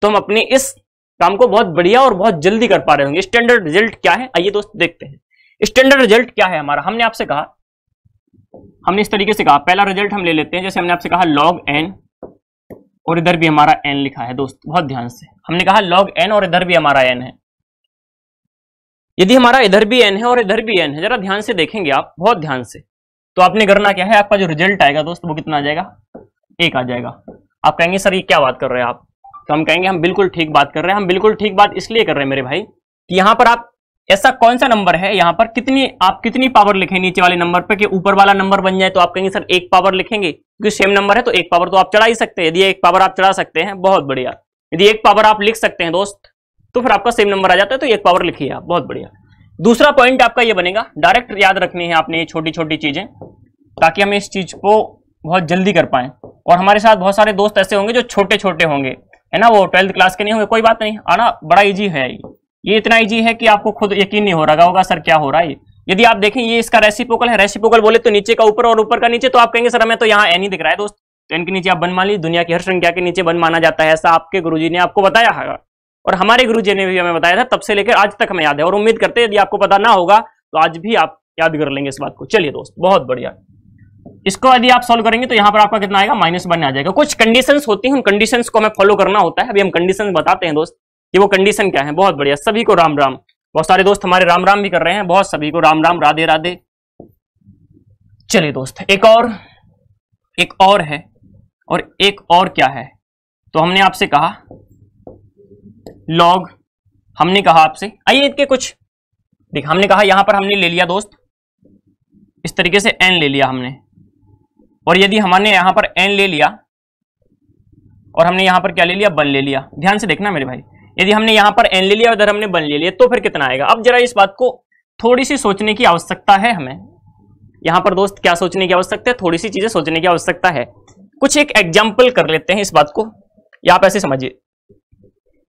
तो हम अपने इस काम को बहुत बढ़िया और बहुत जल्दी कर पा रहे होंगे। स्टैंडर्ड रिज़ल्ट क्या है? आइए दोस्त देखते हैं। स्टैंडर्ड रिज़ल्ट क्या है हमारा? हमने आपसे कहा, हमने इस तरीके से कहा, पहला रिज़ल्ट हम ले लेते हैं। जैसे हमने आपसे कहा लॉग एन और इधर भी हमारा एन लिखा है दोस्त, बहुत ध्यान से। हमने कहा लॉग एन और इधर भी हमारा एन है। यदि हमारा इधर भी एन है और इधर भी एन है, जरा ध्यान से देखेंगे आप, बहुत ध्यान से। तो आपने करना क्या है, आपका जो रिज़ल्ट आएगा दोस्त, वो कितना आ जाएगा? एक आ जाएगा। आप कहेंगे, सर, ये क्या बात कर रहे हैं आप? तो हम कहेंगे, हम बिल्कुल ठीक बात कर रहे हैं, हम बिल्कुल ठीक बात इसलिए कर रहे हैं मेरे भाई, कि यहाँ पर आप, ऐसा कौन सा नंबर है, यहाँ पर कितनी, आप कितनी पावर लिखें नीचे वाले नंबर पे, कि ऊपर वाला नंबर बन जाए तो आप कहेंगे, सर, एक पावर लिखेंगे। क्योंकि सेम नंबर है तो एक पावर तो आप चढ़ा ही सकते हैं। यदि एक पावर आप चढ़ा सकते हैं, बहुत बढ़िया। यदि एक पावर आप लिख सकते हैं दोस्त तो फिर आपका सेम नंबर आ जाता है तो एक पावर लिखिए आप, बहुत बढ़िया। दूसरा पॉइंट आपका ये बनेगा डायरेक्ट याद रखनी है आपने ये छोटी छोटी चीज़ें, ताकि हम इस चीज़ को बहुत जल्दी कर पाए। और हमारे साथ बहुत सारे दोस्त ऐसे होंगे जो छोटे छोटे होंगे, है ना, वो ट्वेल्थ क्लास के नहीं होंगे, कोई बात नहीं, आना बड़ा इजी है ये। इतना इजी है कि आपको खुद यकीन नहीं हो रहा होगा, सर, क्या हो रहा है यदि आप देखें, ये इसका रेसिपोकल है रेसिपोकल बोले तो नीचे का ऊपर और ऊपर का नीचे तो आप कहेंगे, सर, हमें तो यहाँ एन ही दिख रहा है, दोस्त। तो एन के नीचे आप बन मान ली दुनिया की हर संख्या के नीचे बन माना जाता है, ऐसा आपके गुरुजी ने आपको बताया है। और हमारे गुरुजी ने भी हमें बताया था, तब से लेकर आज तक हमें याद है। और उम्मीद करते हैं, यदि आपको पता ना होगा तो आज भी आप याद कर लेंगे इस बात को। चलिए दोस्त, बहुत बढ़िया। इसको यदि आप सॉल्व करेंगे तो यहाँ पर आपका कितना आएगा? माइनस वन आ जाएगा। कुछ कंडीशन होती हैं, उन कंडीशंस को हमें फॉलो करना होता है। अभी हम कंडीशन बताते हैं दोस्त, कि वो कंडीशन क्या है। बहुत बढ़िया, सभी को राम राम। बहुत सारे दोस्त हमारे राम राम भी कर रहे हैं, बहुत सभी को राम राम, राधे राधे। चलिए दोस्त, एक और एक और है, और एक और क्या है? तो हमने आपसे कहा लॉग हमने कहा आपसे, आइए इनके कुछ, देख, हमने कहा यहाँ पर हमने ले लिया दोस्त, इस तरीके से एन ले लिया हमने, और यदि हमने यहाँ पर एन ले लिया, और हमने यहाँ पर क्या ले लिया, बन ले लिया, ध्यान से देखना मेरे भाई, यदि हमने यहाँ पर एन ले लिया उधर हमने बन ले लिया तो फिर कितना आएगा? अब जरा इस बात को थोड़ी सी सोचने की आवश्यकता है हमें, यहाँ पर दोस्त क्या सोचने की आवश्यकता है, थोड़ी सी चीज़ें सोचने की आवश्यकता है, कुछ एक एग्ज़ाम्पल कर लेते हैं इस बात को, या आप ऐसे समझिए।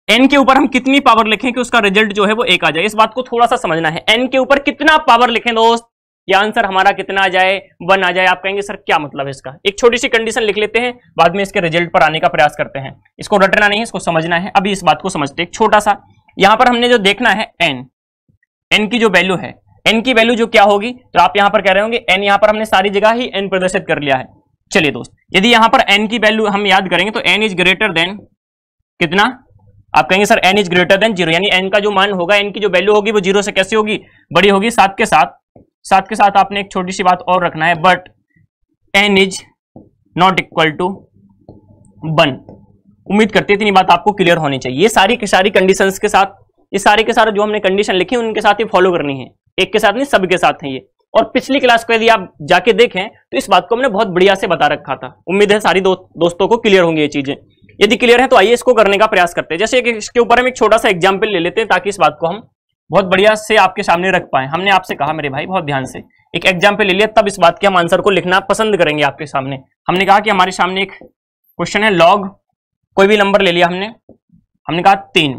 एन के ऊपर हम कितनी पावर लिखें कि उसका रिज़ल्ट जो है वो एक आ जाए? इस बात को थोड़ा सा समझना है। एन के ऊपर कितना पावर लिखें दोस्त? ये आंसर हमारा कितना आ जाए? वन आ जाए। आप कहेंगे, सर, क्या मतलब है इसका? एक छोटी सी कंडीशन लिख लेते हैं, बाद में इसके रिज़ल्ट पर आने का प्रयास करते हैं। इसको रटना नहीं है, इसको समझना है। अभी इस बात को समझते एक छोटा सा, यहाँ पर हमने जो देखना है एन एन की जो वैल्यू है एन की वैल्यू जो क्या होगी? तो आप यहाँ पर कह रहे होंगे एन यहाँ पर हमने सारी जगह ही एन प्रदर्शित कर लिया है। चलिए दोस्त, यदि यहाँ पर एन की वैल्यू हम याद करेंगे तो एन इज़ ग्रेटर देन कितना? आप कहेंगे sir n is greater than zero यानी एन का जो मान होगा एन की जो वैल्यू होगी वो ज़ीरो से कैसे होगी? बड़ी होगी सात के साथ साथ के साथ आपने एक छोटी सी बात और रखना है but n is not equal to one उम्मीद करते हैं इतनी बात आपको क्लियर होनी चाहिए। ये सारी की सारी कंडीशन के साथ ये सारे के सारे जो हमने कंडीशन लिखी उनके साथ ही फॉलो करनी है। एक के साथ नहीं सबके साथ है ये। और पिछली क्लास को यदि आप जाके देखें तो इस बात को हमने बहुत बढ़िया से बता रखा था। उम्मीद है सारी दो, दोस्तों को क्लियर होंगी ये चीज़ें। यदि क्लियर है तो आइए इसको करने का प्रयास करते हैं। जैसे इसके ऊपर हम एक छोटा सा एग्ज़ाम्पल ले लेते हैं, ताकि इस बात को हम बहुत बढ़िया से आपके सामने रख पाए। हमने आपसे कहा, मेरे भाई, बहुत ध्यान से। एक एग्ज़ाम्पल ले लिया, तब इस बात के हम आंसर को लिखना पसंद करेंगे आपके सामने। हमने कहा कि हमारे सामने एक क्वेश्चन है लॉग कोई भी नंबर ले लिया हमने। हमने कहा तीन,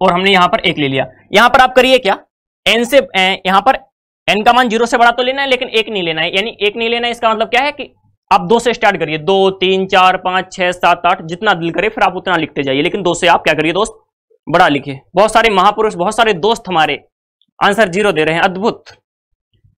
और हमने यहाँ पर एक ले लिया। यहाँ पर आप करिए क्या? एन से यहाँ पर एन का मान ज़ीरो से बड़ा तो लेना है, लेकिन एक नहीं लेना है। यानी एक नहीं लेना है, इसका मतलब क्या है कि आप दो से स्टार्ट करिए। दो, तीन, चार, पाँच, छह, सात, आठ, जितना दिल करे फिर आप उतना लिखते जाइए। लेकिन दो से आप क्या करिए दोस्त? बड़ा लिखे बहुत सारे महापुरुष, बहुत सारे दोस्त हमारे आंसर ज़ीरो दे रहे हैं। अद्भुत।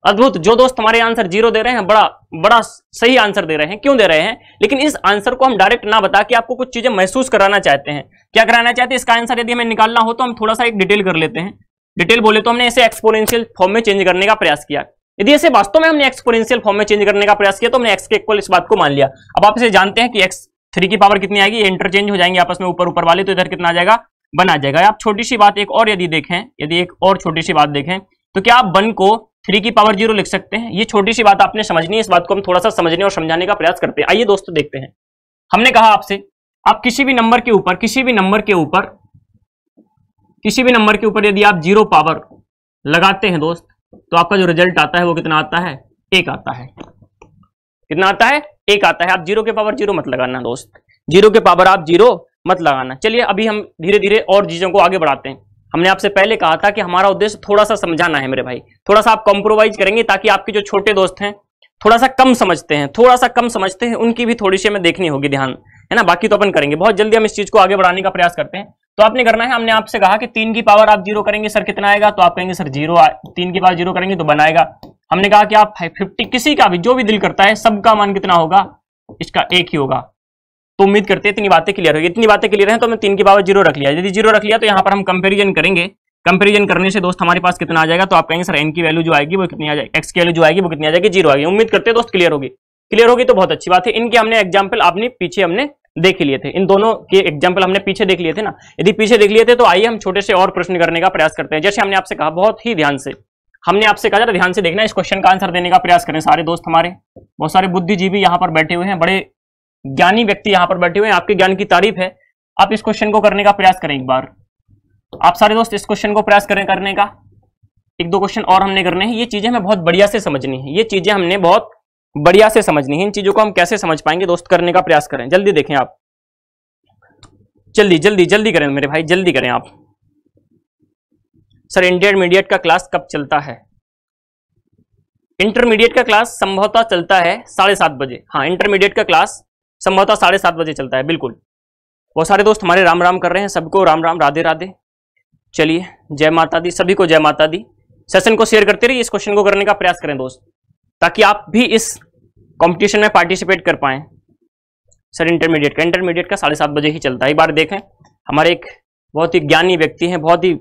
अद्भुत। जो दोस्त हमारे आंसर ज़ीरो दे रहे हैं, बड़ा बड़ा सही आंसर दे रहे हैं। क्यों दे रहे हैं? लेकिन इस आंसर को हम डायरेक्ट ना बता के आपको कुछ चीज़ें महसूस कराना चाहते हैं। क्या कराना चाहते हैं? इसका आंसर यदि हमें निकालना हो तो हम थोड़ा सा एक डिटेल कर लेते हैं। डिटेल बोले तो हमने इसे एक्सपोनेंशियल फॉर्म में चेंज करने का प्रयास किया। यदि ऐसे वास्तव में हमने एक्सपोनेंशियल फॉर्म में चेंज करने का प्रयास किया तो हमने एक्स के इक्वल इस बात को मान लिया। अब आप इसे जानते हैं कि एक्स थ्री की पावर कितनी आएगी? इंटरचेंज हो जाएँगे आपस में ऊपर ऊपर वाले तो इधर कितना आ जाएगा? वन आ जाएगा। आप छोटी सी बात एक और यदि देखें, यदि एक और छोटी सी बात देखें तो क्या आप वन को थ्री की पावर ज़ीरो लिख सकते हैं? ये छोटी सी बात आपने समझनी है, इस बात को हम थोड़ा सा समझने और समझाने का प्रयास करते हैं। आइए दोस्तों देखते हैं। हमने कहा आपसे, आप किसी भी नंबर के ऊपर, किसी भी नंबर के ऊपर, किसी भी नंबर के ऊपर यदि आप ज़ीरो पावर लगाते हैं दोस्त तो आपका जो रिज़ल्ट आता है वो कितना आता है? एक आता है। कितना आता है? एक आता है। आप ज़ीरो के पावर ज़ीरो मत लगाना दोस्त। ज़ीरो के पावर आप ज़ीरो मत लगाना। चलिए, अभी हम धीरे धीरे और चीज़ों को आगे बढ़ाते हैं। हमने आपसे पहले कहा था कि हमारा उद्देश्य थोड़ा सा समझाना है मेरे भाई। थोड़ा सा आप कॉम्प्रोमाइज करेंगे ताकि आपके जो छोटे दोस्त हैं थोड़ा सा कम समझते हैं। थोड़ा सा कम समझते हैं, उनकी भी थोड़ी सी हमें देखनी होगी ध्यान। है ना? बाकी तो अपन करेंगे। बहुत जल्दी हम इस चीज़ को आगे बढ़ाने का प्रयास करते हैं। तो आपने करना है, हमने आपसे कहा कि तीन की पावर आप ज़ीरो करेंगे सर कितना आएगा? तो आप कहेंगे सर ज़ीरो तीन की पावर ज़ीरो करेंगे तो बनाएगा हमने कहा कि आप फिफ्टी किसी का भी, जो भी दिल करता है, सबका मान कितना होगा? इसका एक ही होगा। तो उम्मीद करते हैं, इतनी बातें क्लियर होगी। इतनी बातें क्लियर है तो हमने तीन की पावर ज़ीरो रख लिया। यदि ज़ीरो रख लिया तो यहाँ पर हम कंपेरिजन करेंगे। कंपेरिजन करने से दोस्त, हमारे पास कितना आ जाएगा? तो आप कहेंगे सर एन की वैल्यू जो आएगी, वो कितनी आ जाएगी? एक्स की वैल्यू जो आएगी, वो कितनी आ जाएगी? ज़ीरो आएगी। उम्मीद करते हैं, दोस्त क्लियर होगी। क्लियर होगी तो बहुत अच्छी बात है। इनके हमने एग्ज़ाम्पल आपने पीछे हमने देख लिए थे। इन दोनों के एग्ज़ाम्पल हमने पीछे देख लिए थे ना। यदि पीछे देख लिए थे तो आइए हम छोटे से और प्रश्न करने का प्रयास करते हैं। जैसे हमने आपसे कहा, बहुत ही ध्यान से। हमने आपसे कहा, जरा ध्यान से देखना, इस क्वेश्चन का आंसर देने का प्रयास करें। सारे दोस्त हमारे, बहुत सारे बुद्धिजीवी यहाँ पर बैठे हुए हैं, बड़े ज्ञानी व्यक्ति यहाँ पर बैठे हुए हैं। आपके ज्ञान की तारीफ़ है। आप इस क्वेश्चन को करने का प्रयास करें एक बार। आप सारे दोस्त इस क्वेश्चन को प्रयास करें करने का। एक दो क्वेश्चन और हमने करने हैं। ये चीज़ें हमें बहुत बढ़िया से समझनी है। ये चीज़ें हमने बहुत बढ़िया से समझनी है, इन चीज़ों को हम कैसे समझ पाएँगे? दोस्त, करने का प्रयास करें। जल्दी देखें आप। जल्दी जल्दी जल्दी करें मेरे भाई, जल्दी करें आप। सर इंटरमीडिएट का क्लास कब चलता है? इंटरमीडिएट का क्लास संभवतः चलता है साढ़े सात बजे। हाँ इंटरमीडिएट का क्लास संभवतः साढ़े सात बजे चलता है, बिल्कुल। बहुत सारे दोस्त हमारे राम राम कर रहे हैं, सबको राम राम, राधे राधे। चलिए, जय माता दी, सभी को जय माता दी। सेशन को शेयर करते रहिए, इस क्वेश्चन को करने का प्रयास करें दोस्त। ताकि आप भी इस कंपटीशन में पार्टिसिपेट कर पाए। सर इंटरमीडिएट का इंटरमीडिएट का साढ़े सात बजे ही चलता है। एक बार देखें, हमारे एक बहुत ही ज्ञानी व्यक्ति हैं, बहुत ही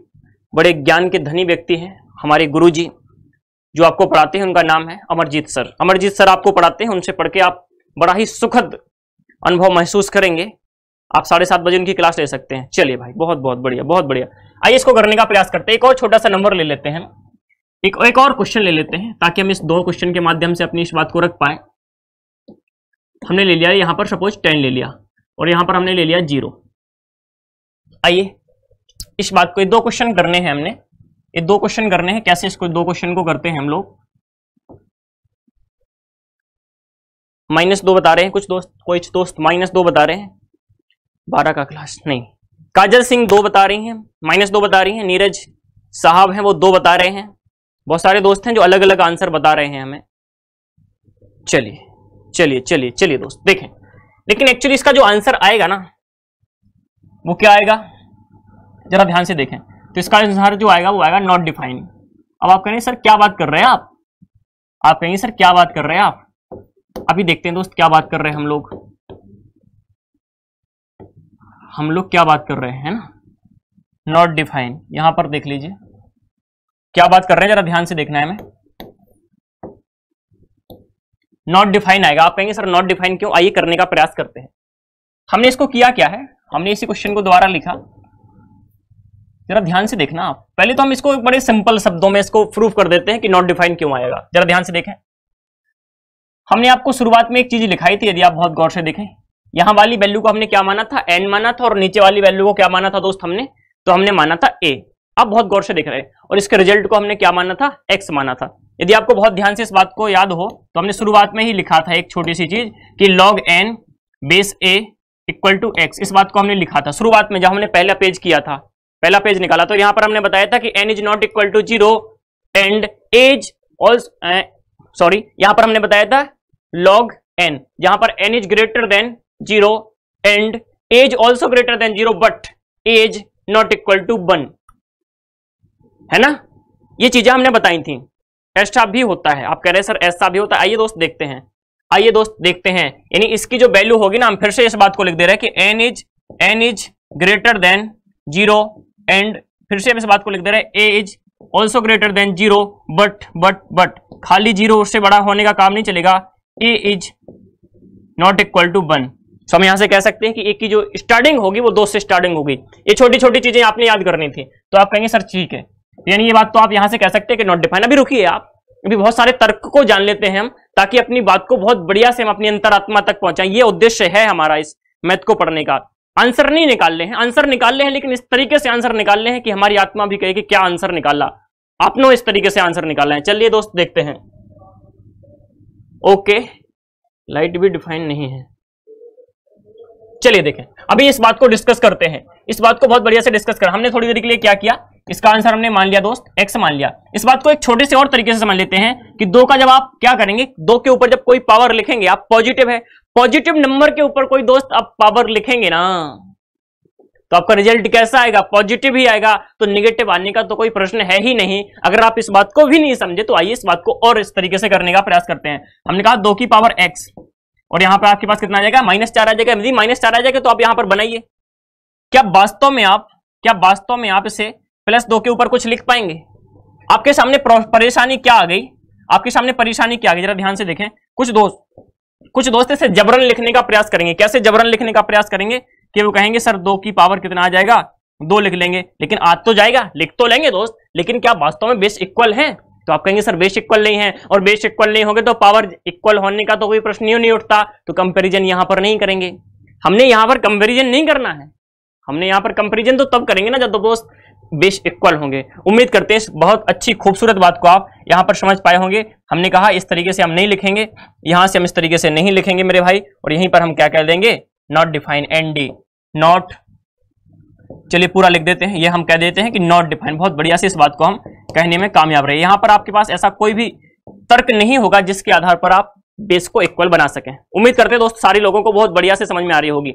बड़े ज्ञान के धनी व्यक्ति हैं, हमारे गुरु जी जो आपको पढ़ाते हैं, उनका नाम है अमरजीत सर। अमरजीत सर आपको पढ़ाते हैं, उनसे पढ़ के आप बड़ा ही सुखद अनुभव महसूस करेंगे। आप साढ़े सात बजे उनकी क्लास ले सकते हैं। चलिए भाई, बहुत बहुत बढ़िया बहुत बढ़िया। आइए, इसको करने का प्रयास करते हैं। एक और छोटा सा नंबर ले लेते हैं। एक एक और क्वेश्चन ले लेते हैं, ताकि हम इस दो क्वेश्चन के माध्यम से अपनी इस बात को रख पाए। हमने ले लिया यहाँ पर सपोज़ टेन ले लिया, और यहाँ पर हमने ले लिया ज़ीरो आइए, इस बात को, ये दो क्वेश्चन करने हैं हमने। ये दो क्वेश्चन करने हैं, कैसे इसको, दो क्वेश्चन को करते हैं हम लोग? माइनस दो बता रहे हैं, कुछ दोस्त कुछ दोस्त माइनस दो बता रहे हैं? बारह का क्लास नहीं। काजल सिंह दो बता रही हैं माइनस दो बता रही हैं, नीरज साहब हैं, वो दो बता रहे हैं। बहुत सारे दोस्त हैं जो अलग अलग आंसर बता रहे हैं हमें। चलिए चलिए चलिए चलिए दोस्त, देखें। लेकिन एक्चुअली इसका जो आंसर आएगा ना, वो क्या आएगा? जरा ध्यान से देखें। तो इसका आंसर जो आएगा, वो आएगा नॉट डिफाइन अब आप कहेंगे सर, क्या बात कर रहे हैं आप? आप कहेंगे सर, क्या बात कर रहे हैं आप? अभी देखते हैं दोस्त, क्या बात कर रहे हैं हम लोग। हम लोग क्या बात कर रहे हैं ना? नॉट डिफाइन यहाँ पर देख लीजिए। क्या बात कर रहे हैं? जरा ध्यान से देखना है हमें। नॉट डिफाइन आएगा। आप कहेंगे, सर नॉट डिफाइन क्यों? आइए करने का प्रयास करते हैं। हमने इसको किया क्या है? हमने इसी क्वेश्चन को दोबारा लिखा। जरा ध्यान से देखना आप। पहले तो हम इसको बड़े सिंपल शब्दों में इसको प्रूफ कर देते हैं कि नॉट डिफाइन क्यों आएगा। जरा ध्यान से देखें। हमने आपको शुरुआत में एक चीज़ लिखाई थी, यदि आप बहुत गौर से देखें। यहाँ वाली वैल्यू को हमने क्या माना था? एन माना था और नीचे वाली वैल्यू को क्या माना था दोस्त हमने? तो हमने माना था ए आप बहुत गौर से देख रहे हैं। और इसके रिज़ल्ट को हमने क्या माना था? एक्स माना था। यदि आपको बहुत ध्यान से इस बात को याद हो तो हमने शुरुआत में ही लिखा था एक छोटी सी चीज़ कि log n base a equal to x इस बात को हमने लिखा था। शुरुआत में जब हमने पहला पेज किया था, पहला पेज निकाला तो यहाँ पर हमने बताया था कि n is not equal to zero and a is sorry यहाँ पर हमने बताया था लॉग एन जहाँ पर n is greater than zero and a is also greater than zero but a is not equal to one है ना? ये चीज़ें हमने बताई थी। ऐसा भी होता है। आप कह रहे हैं, सर ऐसा भी होता है? आइए दोस्त देखते हैं। आइए दोस्त देखते हैं। यानी इसकी जो वैल्यू होगी ना, हम फिर से इस बात को लिख दे रहे हैं कि n is n is greater than zero and फिर से हम इस बात को लिख दे रहे हैं a is also greater than zero but but but खाली ज़ीरो उससे बड़ा होने का काम नहीं चलेगा। A is not equal to one so हम यहाँ से कह सकते हैं कि एक की जो स्टार्टिंग होगी, वो दो से स्टार्टिंग होगी। ये छोटी छोटी चीज़ें आपने याद करनी थी। तो आप कहेंगे, सर, ठीक है। यानी ये बात तो आप यहाँ से कह सकते हैं कि नॉट डिफाइन अभी रुकिए आप। अभी बहुत सारे तर्क को जान लेते हैं हम, ताकि अपनी बात को बहुत बढ़िया से हम अपनी अंतरात्मा तक पहुंचाएँ। ये उद्देश्य है हमारा इस मैथ को पढ़ने का। आंसर नहीं निकाल ले हैं। आंसर निकाल ले हैं, लेकिन इस तरीके से आंसर निकाल ले हैं कि हमारी आत्मा भी कहे कि क्या आंसर निकाला। आपने इस तरीके से आंसर निकाला है। चलिए दोस्त, देखते हैं। ओके। लाइट भी डिफाइन नहीं है। चलिए देखें। अभी इस बात को डिस्कस करते हैं। इस बात को बहुत बढ़िया से डिस्कस कर। हमने थोड़ी देर के लिए क्या किया? इसका आंसर हमने मान लिया दोस्त एक्स मान लिया। इस बात को एक छोटे से और तरीके से समझ लेते हैं कि दो का जब आप क्या करेंगे? दो के ऊपर जब कोई पावर लिखेंगे, आप पॉजिटिव है। पॉजिटिव नंबर के ऊपर कोई दोस्त आप पावर लिखेंगे ना। तो आपका रिज़ल्ट कैसा आएगा? पॉजिटिव ही आएगा। तो निगेटिव आने का तो कोई प्रश्न है ही नहीं। अगर आप इस बात को भी नहीं समझे तो आइए इस बात को और इस तरीके से करने का प्रयास करते हैं। हमने कहा दो की पावर एक्स और यहाँ पर आपके पास कितना आ जाएगा? माइनस चार आ जाएगा। यदि माइनस चार आ जाएगा तो आप यहाँ पर बनाइए। क्या वास्तव में आप, क्या वास्तव में आप इसे प्लस दो के ऊपर कुछ लिख पाएँगे। आपके सामने परेशानी क्या आ गई? आपके सामने परेशानी क्या आ गई? जरा ध्यान से देखें। कुछ दोस्त कुछ दोस्त इसे जबरन लिखने का प्रयास करेंगे। कैसे जबरन लिखने का प्रयास करेंगे? कि वो कहेंगे, सर, दो की पावर कितना आ जाएगा? दो लिख लेंगे। लेकिन आज तो जाएगा। लिख तो लेंगे दोस्त, लेकिन क्या वास्तव में बेस इक्वल है? तो आप कहेंगे, सर, बेस इक्वल नहीं है। और बेस इक्वल नहीं होंगे तो पावर इक्वल होने का तो कोई प्रश्न ही नहीं उठता। तो कंपेरिजन यहाँ पर नहीं करेंगे। हमने यहाँ पर कंपेरिजन नहीं करना है। हमने यहाँ पर कंपेरिजन तो तब करेंगे ना जब दोस्त बेस इक्वल होंगे। उम्मीद करते हैं बहुत अच्छी, खूबसूरत बात को आप यहाँ पर समझ पाए होंगे। हमने कहा, इस तरीके से हम नहीं लिखेंगे। यहाँ से हम इस तरीके से नहीं लिखेंगे मेरे भाई, और यहीं पर हम क्या कह देंगे? Not define n d not चलिए पूरा लिख देते हैं। ये हम कह देते हैं कि नॉट डिफाइन बहुत बढ़िया से इस बात को हम कहने में कामयाब रहे। यहाँ पर आपके पास ऐसा कोई भी तर्क नहीं होगा जिसके आधार पर आप बेस को इक्वल बना सकें। उम्मीद करते हैं दोस्त, सारे लोगों को बहुत बढ़िया से समझ में आ रही होगी।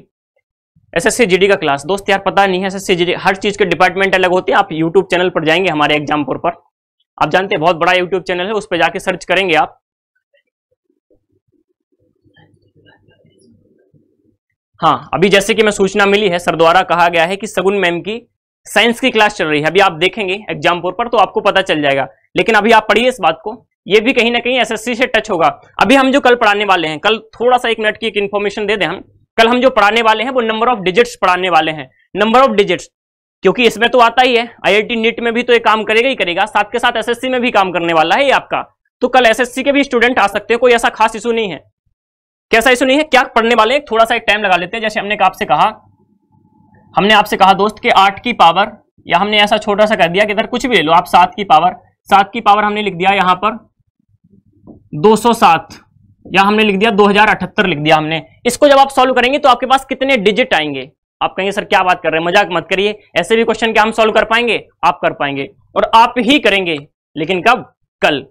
एसएससी जीडी का क्लास दोस्त यार, पता नहीं है एसएससी जीडी हर चीज़ के डिपार्टमेंट अलग होते हैं। आप यूट्यूब चैनल पर जाएँगे हमारे एग्जामपुर पर। आप जानते हैं, बहुत बड़ा यूट्यूब चैनल है, उस पर जाके सर्च करेंगे आप। हाँ अभी जैसे कि मैं सूचना मिली है, सर द्वारा कहा गया है कि सगुन मैम की साइंस की क्लास चल रही है। अभी आप देखेंगे एग्जामपुर पर तो आपको पता चल जाएगा। लेकिन अभी आप पढ़िए इस बात को, ये भी कहीं ना कहीं एसएससी से टच होगा। अभी हम जो कल पढ़ाने वाले हैं, कल थोड़ा सा एक मिनट की एक इन्फॉर्मेशन दे दें हम। कल हम जो पढ़ाने वाले हैं, वो नंबर ऑफ़ डिजिट्स पढ़ाने वाले हैं। नंबर ऑफ़ डिजिट्स क्योंकि इसमें तो आता ही है। आईआईटी नीट में भी तो ये काम करेगा ही करेगा, साथ के साथ एसएससी में भी काम करने वाला है ये आपका। तो कल एसएससी के भी स्टूडेंट आ सकते हैं, कोई ऐसा खास इशू नहीं है। कैसा इशू नहीं है? क्या पढ़ने वाले थोड़ा सा एक टाइम लगा लेते हैं, जैसे हमने आपसे कहा, हमने आपसे कहा, दोस्त, कि आठ की पावर या हमने ऐसा छोटा सा कर दिया कि इधर कुछ भी ले लो, आप सात की पावर सात की पावर हमने लिख दिया यहाँ पर 207 या हमने लिख दिया 2078 लिख दिया हमने। इसको जब आप सॉल्व करेंगे तो आपके पास कितने डिजिट आएँगे? आप कहेंगे, सर, क्या बात कर रहे हैं? मज़ाक मत करिए। ऐसे भी क्वेश्चन क्या हम सॉल्व कर पाएँगे? आप कर पाएँगे। और आप ही करेंगे। लेकिन कब? कल।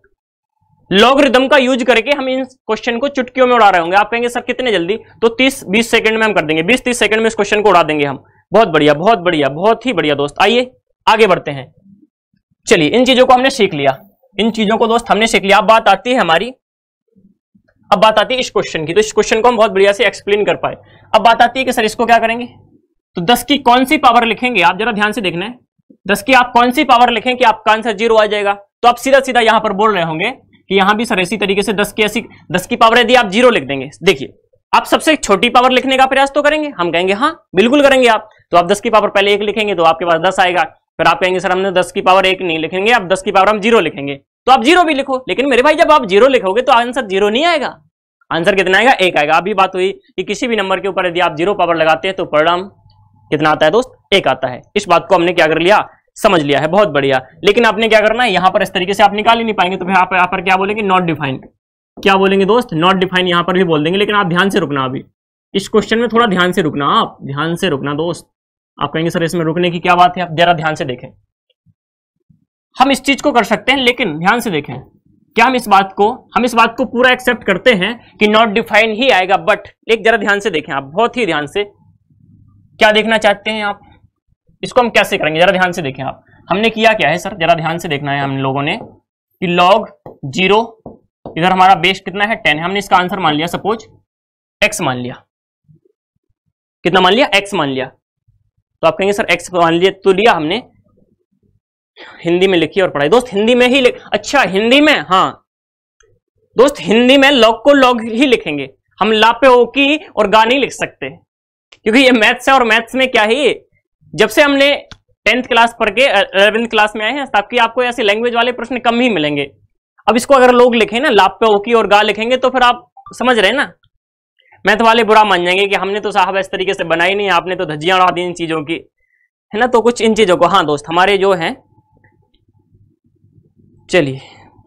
लॉगरिदम का यूज़ करके हम इन क्वेश्चन को चुटकियों में उड़ा रहे होंगे। आप कहेंगे, सर, कितने जल्दी? तो 30 20 सेकंड में हम कर देंगे। 20 30 सेकंड में इस क्वेश्चन को उड़ा देंगे हम। बहुत बढ़िया बहुत बढ़िया, बहुत ही बढ़िया दोस्त। आइए, आगे बढ़ते हैं। चलिए, इन चीज़ों को हमने सीख लिया। इन चीज़ों को दोस्त हमने सीख लिया। अब बात आती है हमारी अब बात आती है इस क्वेश्चन की। तो इस क्वेश्चन को हम बहुत बढ़िया से एक्सप्लेन कर पाए। अब बात आती है कि सर इसको क्या करेंगे? तो दस की कौन सी पावर लिखेंगे? आप जरा ध्यान से देखना है। दस की आप कौन सी पावर लिखें कि आपका आंसर ज़ीरो आ जाएगा? तो आप सीधा सीधा यहाँ पर बोल रहे होंगे कि यहाँ भी सर इसी तरीके से दस की ऐसी, दस की पावर यदि आप ज़ीरो लिख देंगे। देखिए, आप सबसे छोटी पावर लिखने का प्रयास तो करेंगे? हम कहेंगे हाँ बिल्कुल करेंगे आप। तो आप दस की पावर पहले एक लिखेंगे तो आपके पास दस आएगा। फिर आप कहेंगे, सर, हमने दस की पावर एक नहीं लिखेंगे, आप दस की पावर हम ज़ीरो लिखेंगे। तो आप ज़ीरो भी लिखो। लेकिन मेरे भाई, जब आप ज़ीरो लिखोगे तो आंसर ज़ीरो नहीं आएगा। आंसर कितना आएगा? एक आएगा। अभी बात हुई कि किसी भी नंबर के ऊपर यदि आप ज़ीरो पावर लगाते हैं तो परिणाम कितना आता है दोस्त? एक आता है। इस बात को हमने क्या कर लिया? समझ लिया है। बहुत बढ़िया। लेकिन आपने क्या करना है? यहाँ पर इस तरीके से आप निकाल ही नहीं पाएँगे। तो फिर आप, यहाँ पर क्या बोलेंगे? नॉट डिफाइंड क्या बोलेंगे दोस्त? नॉट डिफाइंड यहाँ पर भी बोल देंगे। लेकिन आप ध्यान से रुकना अभी। इस क्वेश्चन में थोड़ा ध्यान से रुकना आप। ध्यान से रुकना दोस्त। आप कहेंगे, सर, इसमें रुकने की क्या बात है? आप जरा ध्यान से देखें। हम इस चीज़ को कर सकते हैं, लेकिन ध्यान से देखें। क्या हम इस बात को, हम इस बात को पूरा एक्सेप्ट करते हैं कि नॉट डिफाइन ही आएगा बट एक जरा ध्यान से देखें आप, बहुत ही ध्यान से क्या देखना चाहते हैं आप? इसको हम कैसे करेंगे? जरा ध्यान से देखें आप। हमने किया क्या है, सर? जरा ध्यान से देखना है हम लोगों ने कि लॉग ज़ीरो इधर हमारा बेस कितना है? टेन है। हमने इसका आंसर मान लिया सपोज़ एक्स मान लिया। कितना मान लिया? एक्स मान लिया। तो आप कहेंगे, सर एक्स मान लिया तो लिया हमने हिंदी में लिखी और पढ़ाई। दोस्त, हिंदी में ही अच्छा हिंदी में हाँ। दोस्त, हिंदी में लॉग को लॉग ही लिखेंगे। हम लापे ओ की और गा नहीं लिख सकते। क्योंकि ये मैथ्स है और मैथ्स में क्या है, जब से हमने टेंथ क्लास पढ़ के अलेवेंथ क्लास में आए हैं ताकि आपको ऐसे लैंग्वेज वाले प्रश्न कम ही मिलेंगे। अब इसको अगर लोग लिखें ना लाप पे ओकी और गा लिखेंगे तो फिर आप समझ रहे हैं ना? मैथ वाले बुरा मान जाएँगे कि हमने तो साहब इस तरीके से बनाई नहीं, आपने तो धज्जियाँ उड़ा दी इन चीज़ों की। है ना? तो कुछ इन चीज़ों को हाँ दोस्त, हमारे जो है चलिए,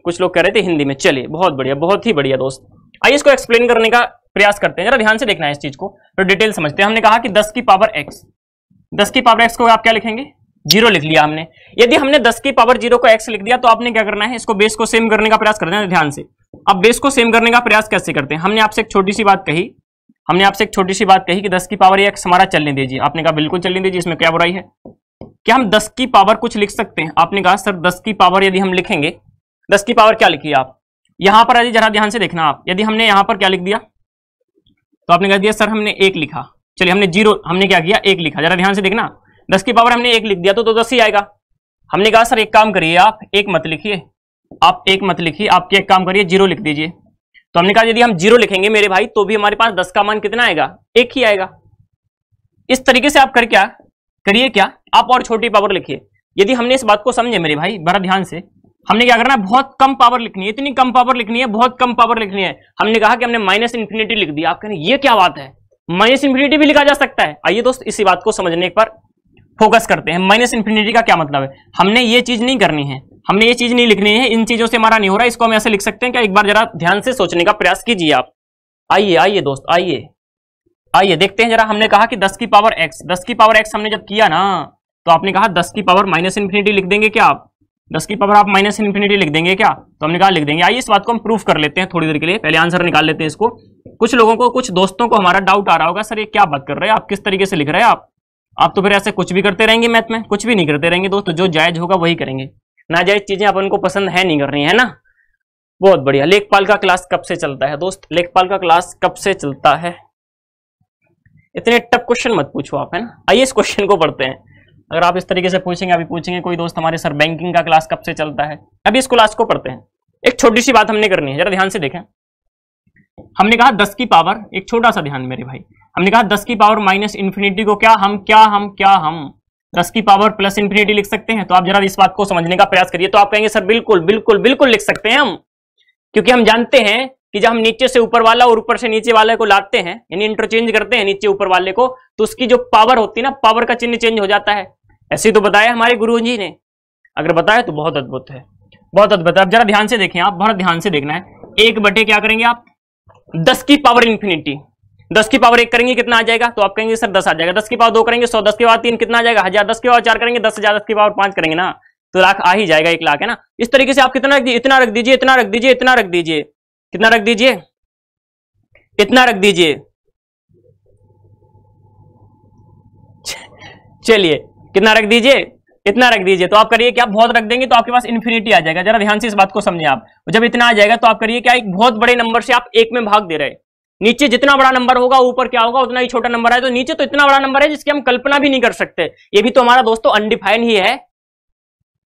कुछ लोग कह रहे थे हिंदी में, चलिए, बहुत बढ़िया, बहुत ही बढ़िया दोस्त। आइए इसको एक्सप्लेन करने का प्रयास करते हैं, जरा ध्यान से देखना है इस चीज़ को तो डिटेल समझते हैं। हमने कहा कि 10 की पावर x 10 की पावर x को आप क्या लिखेंगे? ज़ीरो लिख लिया हमने। यदि हमने 10 की पावर ज़ीरो को x लिख दिया तो आपने क्या करना है? इसको बेस को सेम करने का प्रयास करते हैं, ध्यान से। अब बेस को सेम करने का प्रयास कैसे करते हैं? हमने आपसे एक छोटी सी बात कही, हमने आपसे एक छोटी सी बात कही कि दस की पावर एक्स हमारा चलने दीजिए। आपने कहा बिल्कुल चलने दीजिए, इसमें क्या बुराई है? क्या हम दस की पावर कुछ लिख सकते हैं? आपने कहा सर दस की पावर यदि हम लिखेंगे दस की पावर क्या लिखिए आप? यहाँ पर यदि जरा ध्यान से देखना आप। यदि हमने यहाँ पर क्या लिख दिया? तो आपने कह दिया सर हमने एक लिखा। चलिए हमने ज़ीरो हमने क्या किया? एक लिखा। जरा ध्यान से देखना। दस की पावर हमने एक लिख दिया तो, तो दस ही आएगा। हमने कहा सर एक काम करिए आप एक मत लिखिए। आप एक मत लिखिए आप एक काम करिए ज़ीरो लिख दीजिए। तो हमने कहा यदि हम ज़ीरो लिखेंगे मेरे भाई तो भी हमारे पास दस का मान कितना आएगा? एक ही आएगा। इस तरीके से आप कर क्या करिए क्या? आप और छोटी पावर लिखिए। यदि हमने इस बात को समझे मेरे भाई, बड़ा ध्यान से। हमने क्या करना है? बहुत कम पावर लिखनी है, इतनी कम पावर लिखनी है, बहुत कम पावर लिखनी है। हमने कहा कि हमने माइनस इन्फिनिटी लिख दिया। आप कहें ये क्या बात है? माइनस इन्फिनिटी भी लिखा जा सकता है। आइए दोस्त, इसी बात को समझने पर फोकस करते हैं। माइनस इन्फिनिटी का क्या मतलब है? हमने ये चीज़ नहीं करनी है। हमने ये चीज़ नहीं लिखनी है। इन चीज़ों से हमारा नहीं हो रहा। इसको हम ऐसे लिख सकते हैं। क्या एक बार जरा ध्यान से सोचने का प्रयास कीजिए आप। आइए आइए दोस्त, आइए। आइए देखते हैं जरा, हमने कहा कि दस की पावर एक्स दस की पावर एक्स हमने जब किया ना तो आपने कहा दस की पावर माइनस इन्फिनिटी लिख देंगे क्या आप? दस की पावर आप माइनस इन्फिनिटी लिख देंगे क्या? तो हमने कहा लिख देंगे। आइए इस बात को हम प्रूफ कर लेते हैं थोड़ी देर के लिए, पहले आंसर निकाल लेते हैं इसको। कुछ लोगों को, कुछ दोस्तों को हमारा डाउट आ रहा होगा, सर, ये क्या बात कर रहे हैं? आप किस तरीके से लिख रहे हैं आप? आप तो फिर ऐसे कुछ भी करते रहेंगे मैथ में, कुछ भी नहीं करते रहेंगे दोस्तों, जो जायज़ होगा वही करेंगे। नाजायज चीज़ें अपन को पसंद है, नहीं करनी है ना? बहुत बढ़िया। लेखपाल का क्लास कब से चलता है दोस्त? लेखपाल का क्लास कब से चलता है? इतने टफ क्वेश्चन मत पूछो आप, है ना? आइए इस क्वेश्चन को पढ़ते हैं। अगर आप इस तरीके से पूछेंगे, अभी पूछेंगे, कोई दोस्त हमारे सर बैंकिंग का क्लास कब से चलता है? अभी इस क्लास को पढ़ते हैं। एक छोटी सी बात हमने करनी है, जरा ध्यान से देखें। हमने कहा दस की पावर एक छोटा सा ध्यान मेरे भाई। हमने कहा दस की पावर माइनस इन्फिनिटी को क्या हम क्या हम क्या हम? दस की पावर प्लस इन्फिनिटी लिख सकते हैं? तो आप जरा इस बात को समझने का प्रयास करिए तो आप कहेंगे, सर, बिल्कुल बिल्कुल बिल्कुल लिख सकते हैं हम। क्योंकि हम जानते हैं कि जब हम नीचे से ऊपर वाला और ऊपर से नीचे वाले को लाते हैं, यानी इंटरचेंज करते हैं नीचे ऊपर वाले को तो उसकी जो पावर होती है ना पावर का चिन्ह चेंज हो जाता है। ऐसे तो बताया हमारे गुरु जी ने। अगर बताया तो बहुत अद्भुत है। बहुत अद्भुत है। अब जरा ध्यान से देखें आप बहुत ध्यान से देखना है। एक बटे क्या करेंगे आप? दस की पावर इन्फिनिटी दस की पावर एक करेंगे, कितना आ जाएगा? तो आप कहेंगे, सर, दस आ जाएगा। दस की पावर दो करेंगे, सौ। दस की पावर तीन, कितना आ जाएगा? हज़ार। दस की पावर चार करेंगे, दस हज़ार। दस की पावर पाँच करेंगे ना। तो लाख आ ही जाएगा, एक लाख, है ना? इस तरीके से आप कितना इतना रख दीजिए, इतना रख दीजिए, इतना रख दीजिए। कितना रख दीजिए? इतना रख दीजिए? चलिए, कितना रख दीजिए? इतना रख दीजिए। तो आप करिए क्या बहुत रख देंगे तो आपके पास इन्फिनिटी आ जाएगा। जरा ध्यान से इस बात को समझे आप। जब इतना आ जाएगा तो आप करिए क्या एक बहुत बड़े नंबर से आप एक में भाग दे रहे नीचे जितना बड़ा नंबर होगा, ऊपर क्या होगा, उतना ही छोटा नंबर है तो नीचे तो इतना बड़ा नंबर है जिसकी हम कल्पना भी नहीं कर सकते। ये भी तो हमारा दोस्तों अनडिफाइन ही है।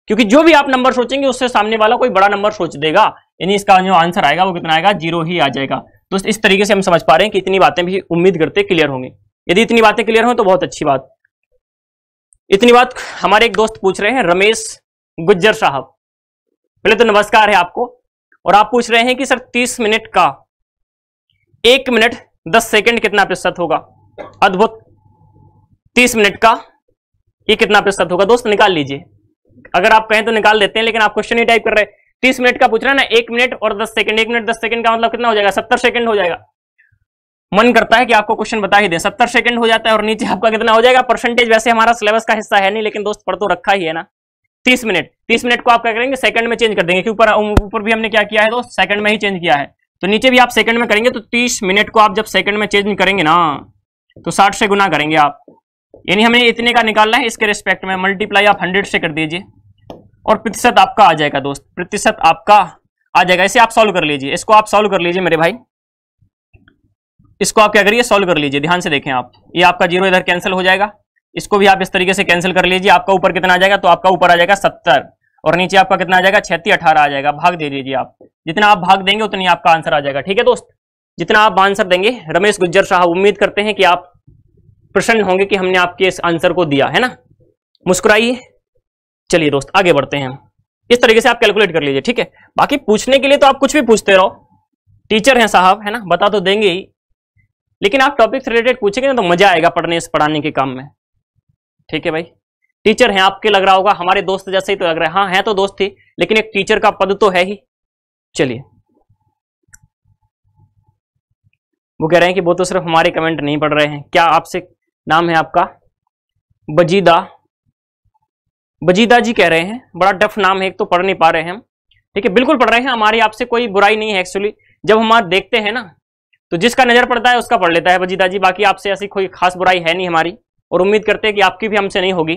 क्योंकि जो भी आप नंबर सोचेंगे, उससे सामने वाला कोई बड़ा नंबर सोच देगा। यानी इसका जो आंसर आएगा वो कितना आएगा? ज़ीरो ही आ जाएगा। दोस्त इस तरीके से हम समझ पा रहे हैं कि इतनी बातें भी उम्मीद करते क्लियर होंगी। यदि इतनी बातें क्लियर हों तो बहुत अच्छी बात। इतनी बात हमारे एक दोस्त पूछ रहे हैं, रमेश गुज्जर साहब। पहले तो नमस्कार है आपको। और आप पूछ रहे हैं कि, सर, तीस मिनट का, एक मिनट दस सेकंड कितना प्रतिशत होगा? अद्भुत। तीस मिनट का, ये कितना प्रतिशत होगा? दोस्त, निकाल लीजिए। अगर आप कहें तो निकाल देते हैं, लेकिन आप क्वेश्चन ही टाइप कर रहे हैं। तीस मिनट का पूछ रहे हैं ना, एक मिनट और दस सेकंड, एक मिनट दस सेकंड का मतलब कितना हो जाएगा? सत्तर सेकंड हो जाएगा। मन करता है कि आपको क्वेश्चन बता ही दे। सत्तर सेकंड हो जाता है और नीचे आपका कितना हो जाएगा? परसेंटेज वैसे हमारा सिलेबस का हिस्सा है नहीं, लेकिन दोस्त पढ़ तो रखा ही है ना। तीस मिनट तीस मिनट को आप क्या करेंगे? सेकंड में चेंज कर देंगे ऊपर ऊपर भी हमने क्या किया है दोस्त? सेकंड में ही चेंज किया है। तो नीचे भी आप सेकंड में करेंगे तो तीस मिनट को आप जब सेकंड में चेंज करेंगे ना तो साठ से गुना करेंगे आप। यानी हमें इतने का निकालना है, इसके रिस्पेक्ट में मल्टीप्लाई आप हंड्रेड से कर दीजिए। और प्रतिशत आपका आ जाएगा दोस्त, प्रतिशत आपका आ जाएगा। इसे आप सॉल्व कर लीजिए, इसको आप सॉल्व कर लीजिए मेरे भाई। इसको आप क्या करिए सॉल्व कर लीजिए, ध्यान से देखें आप। ये आपका ज़ीरो इधर कैंसिल हो जाएगा। इसको भी आप इस तरीके से कैंसिल कर लीजिए, आपका ऊपर कितना आ जाएगा तो आपका ऊपर आ जाएगा सत्तर। और नीचे आपका कितना आ जाएगा, छत्तीस, अठारह आ जाएगा। भाग दे दीजिए आप। जितना आप भाग देंगे, उतनी आपका आंसर आ जाएगा। ठीक है दोस्त? जितना आप आंसर देंगे, रमेश गुज्जर साहब उम्मीद करते हैं कि आप प्रसन्न होंगे कि हमने आपके इस आंसर को दिया, है ना? मुस्कुराइए। चलिए दोस्त, आगे बढ़ते हैं इस तरीके से आप कैलकुलेट कर लीजिए, ठीक है? बाकी पूछने के लिए तो आप कुछ भी पूछते रहो। टीचर हैं साहब, है ना? बता तो देंगे ही। लेकिन आप टॉपिक से रिलेटेड पूछेंगे ना तो मज़ा आएगा पढ़ने पढ़ाने के काम में। ठीक है भाई? टीचर हैं, आपके लग रहा होगा, हमारे दोस्त जैसे ही तो लग रहा है। हाँ है तो दोस्त थी लेकिन एक टीचर का पद तो है ही। चलिए। वो कह रहे हैं कि वो तो सिर्फ़ हमारे कमेंट नहीं पढ़ रहे हैं। क्या आपसे नाम है आपका? बजीदा। बजीदा जी कह रहे हैं, बड़ा टफ नाम है, एक तो पढ़ नहीं पा रहे हैं हम। ठीक है, बिल्कुल पढ़ रहे हैं, हमारी आपसे कोई बुराई नहीं है एक्चुअली जब हम देखते हैं ना तो जिसका नज़र पड़ता है उसका पढ़ लेता है बजीदा जी, बाकी आपसे ऐसी कोई खास बुराई है नहीं हमारी। और उम्मीद करते हैं कि आपकी भी हमसे नहीं होगी।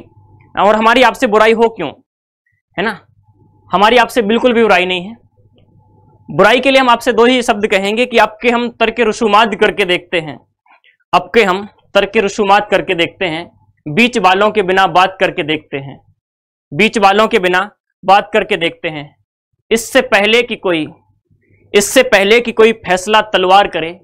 और हमारी आपसे बुराई हो क्यों? है ना? हमारी आपसे बिल्कुल भी बुराई नहीं है। बुराई के लिए हम आपसे दो ही शब्द कहेंगे कि आपके हम तर्क रसूमात करके देखते हैं। आपके हम तर्क रसूमात करके देखते हैं। बीच वालों के बिना बात करके देखते हैं। बीच वालों के बिना बात करके देखते हैं। इससे पहले कि कोई, इससे पहले कि कोई फैसला तलवार करे,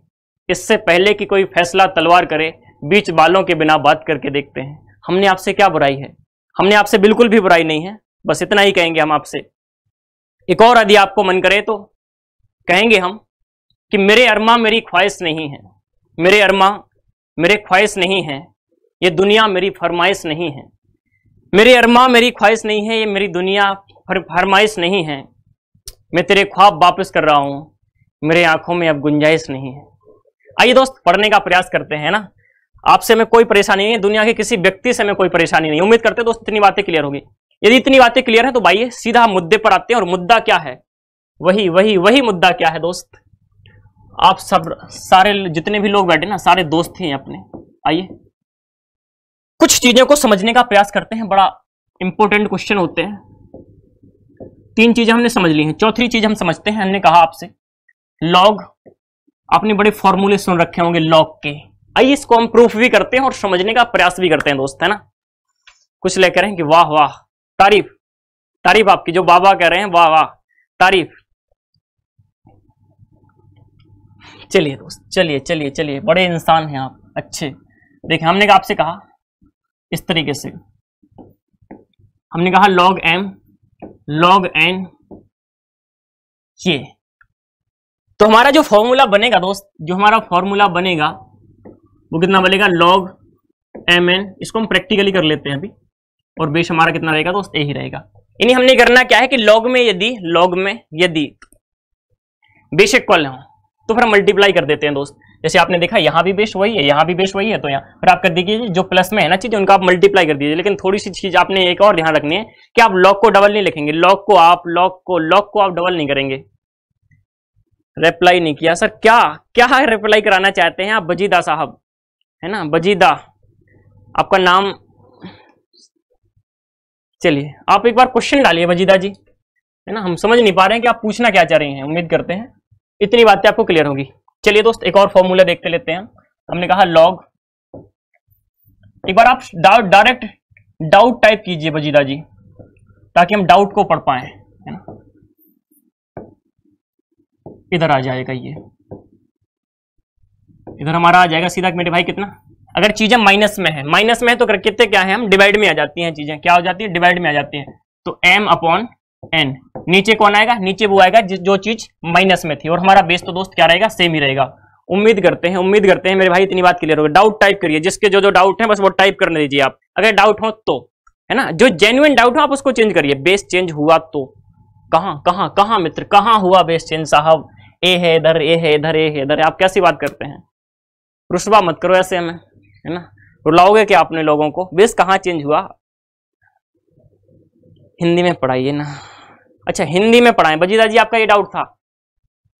इससे पहले कि कोई फैसला तलवार करे, बीच वालों के बिना बात करके देखते हैं। हमने आपसे क्या बुराई है? हमने आपसे बिल्कुल भी बुराई नहीं है। बस इतना ही कहेंगे हम आपसे। एक और यदि आपको मन करे तो कहेंगे हम कि मेरे अरमा मेरी ख्वाहिश नहीं है। मेरे अरमा मेरे ख्वाहिश नहीं है। ये दुनिया मेरी फरमाइश नहीं है। मेरे अरमा मेरी ख्वाहिश नहीं है ये मेरी दुनिया फर, फरमाइश नहीं है। मैं तेरे ख्वाब वापस कर रहा हूँ मेरे आँखों में अब गुंजाइश नहीं है। आइए दोस्त पढ़ने का प्रयास करते हैं ना। आपसे हमें कोई परेशानी नहीं है दुनिया के किसी व्यक्ति से हमें कोई परेशानी नहीं। उम्मीद करते दोस्त इतनी बातें क्लियर होगी। यदि इतनी बातें क्लियर है तो भाई सीधा मुद्दे पर आते हैं और मुद्दा क्या है? वही वही वही मुद्दा क्या है दोस्त? आप सब सारे जितने भी लोग बैठे ना सारे दोस्त ही हैं अपने। आइए। कुछ चीज़ों को समझने का प्रयास करते हैं, बड़ा इंपॉर्टेंट क्वेश्चन होते हैं। तीन चीज़ें हमने समझ ली हैं। चौथी चीज़ हम समझते हैं, हमने कहा आपसे लॉग आपने बड़े फॉर्मूले सुन रखे होंगे लॉग के। आइए इसको हम प्रूफ भी करते हैं और समझने का प्रयास भी करते हैं दोस्त, है ना? कुछ लेकर हैं कि वाह वाह। तारीफ़। तारीफ़ आपकी, जो बाबा कह रहे हैं, वाह वाह। तारीफ़। चलिए दोस्त, चलिए चलिए चलिए। बड़े इंसान हैं आप, अच्छे। देखिए, हमने आपसे कहा इस तरीके से। हमने कहा लॉग एम लॉग एन ये। तो हमारा जो फॉर्मूला बनेगा दोस्त, जो हमारा फॉर्मूला बनेगा, वो कितना बनेगा? लॉग एम एन इसको हम प्रैक्टिकली कर लेते हैं अभी। और बेस हमारा कितना रहेगा दोस्त? ए ही रहेगा। यानी हमने करना क्या है कि लॉग में यदि लॉग में यदि बेस इक्वल हो। तो फिर हम मल्टीप्लाई कर देते हैं दोस्त। जैसे आपने देखा, यहाँ भी बेस वही है, यहाँ भी बेस वही है तो यहाँ, फिर आप कर दीजिए जो प्लस में है ना, चीज़, उनका आप मल्टीप्लाई कर दीजिए। लेकिन थोड़ी सी चीज़ आपने एक और ध्यान रखनी है कि आप लॉक को डबल नहीं लिखेंगे। लॉक को आप लॉक को लॉक को आप डबल नहीं करेंगे। रिप्लाई नहीं किया। सर, क्या क्या रिप्लाई कराना चाहते हैं आप? बजीदा साहब, है ना? बजीदा, आपका नाम, चलिए, आप एक बार क्वेश्चन डालिए बजीदा जी, है ना? हम समझ नहीं पा रहे हैं कि आप पूछना क्या चाह रहे हैं, उम्मीद करते हैं। इतनी बातें आपको क्लियर होगी। चलिए दोस्त, एक और फॉर्मूला देखते लेते हैं। हमने कहा लॉग एक बार आप डाउट डायरेक्ट डाउट टाइप कीजिए बजीदा जी, ताकि हम डाउट को पढ़ पाए, है ना? इधर आ जाएगा ये। इधर हमारा आ जाएगा, सीधा मेरे भाई, कितना? अगर चीज़ें माइनस में है माइनस में है तो कितने, क्या है हम? डिवाइड में आ जाती हैं चीज़ें। क्या हो जाती है? डिवाइड में आ जाती हैं। तो एम अपॉन एन नीचे कौन आएगा? नीचे वो आएगा जो चीज़ माइनस में थी। और हमारा बेस तो दोस्त क्या रहेगा? सेम ही रहेगा। उम्मीद करते हैं, उम्मीद करते हैं मेरे भाई इतनी बात क्लियर होगी डाउट टाइप करिए। जिसके जो जो डाउट है, बस वो टाइप करने दीजिए आप। अगर डाउट हो तो है ना? जो जेन्युइन डाउट हो, आप उसको चेंज करिए। बेस चेंज हुआ तो। कहाँ कहाँ कहाँ मित्र? कहाँ हुआ बेस चेंज साहब? ए है इधर, ए है इधर, ए है इधर। आप कैसी बात करते हैं? रुशबा मत करो ऐसे हमें, है ना? रुलाओगे क्या अपने लोगों को? बेस कहाँ चेंज हुआ? हिंदी में पढ़ाइए ना। अच्छा हिंदी में पढ़ाएँ। बजीदा जी, आपका ये डाउट था।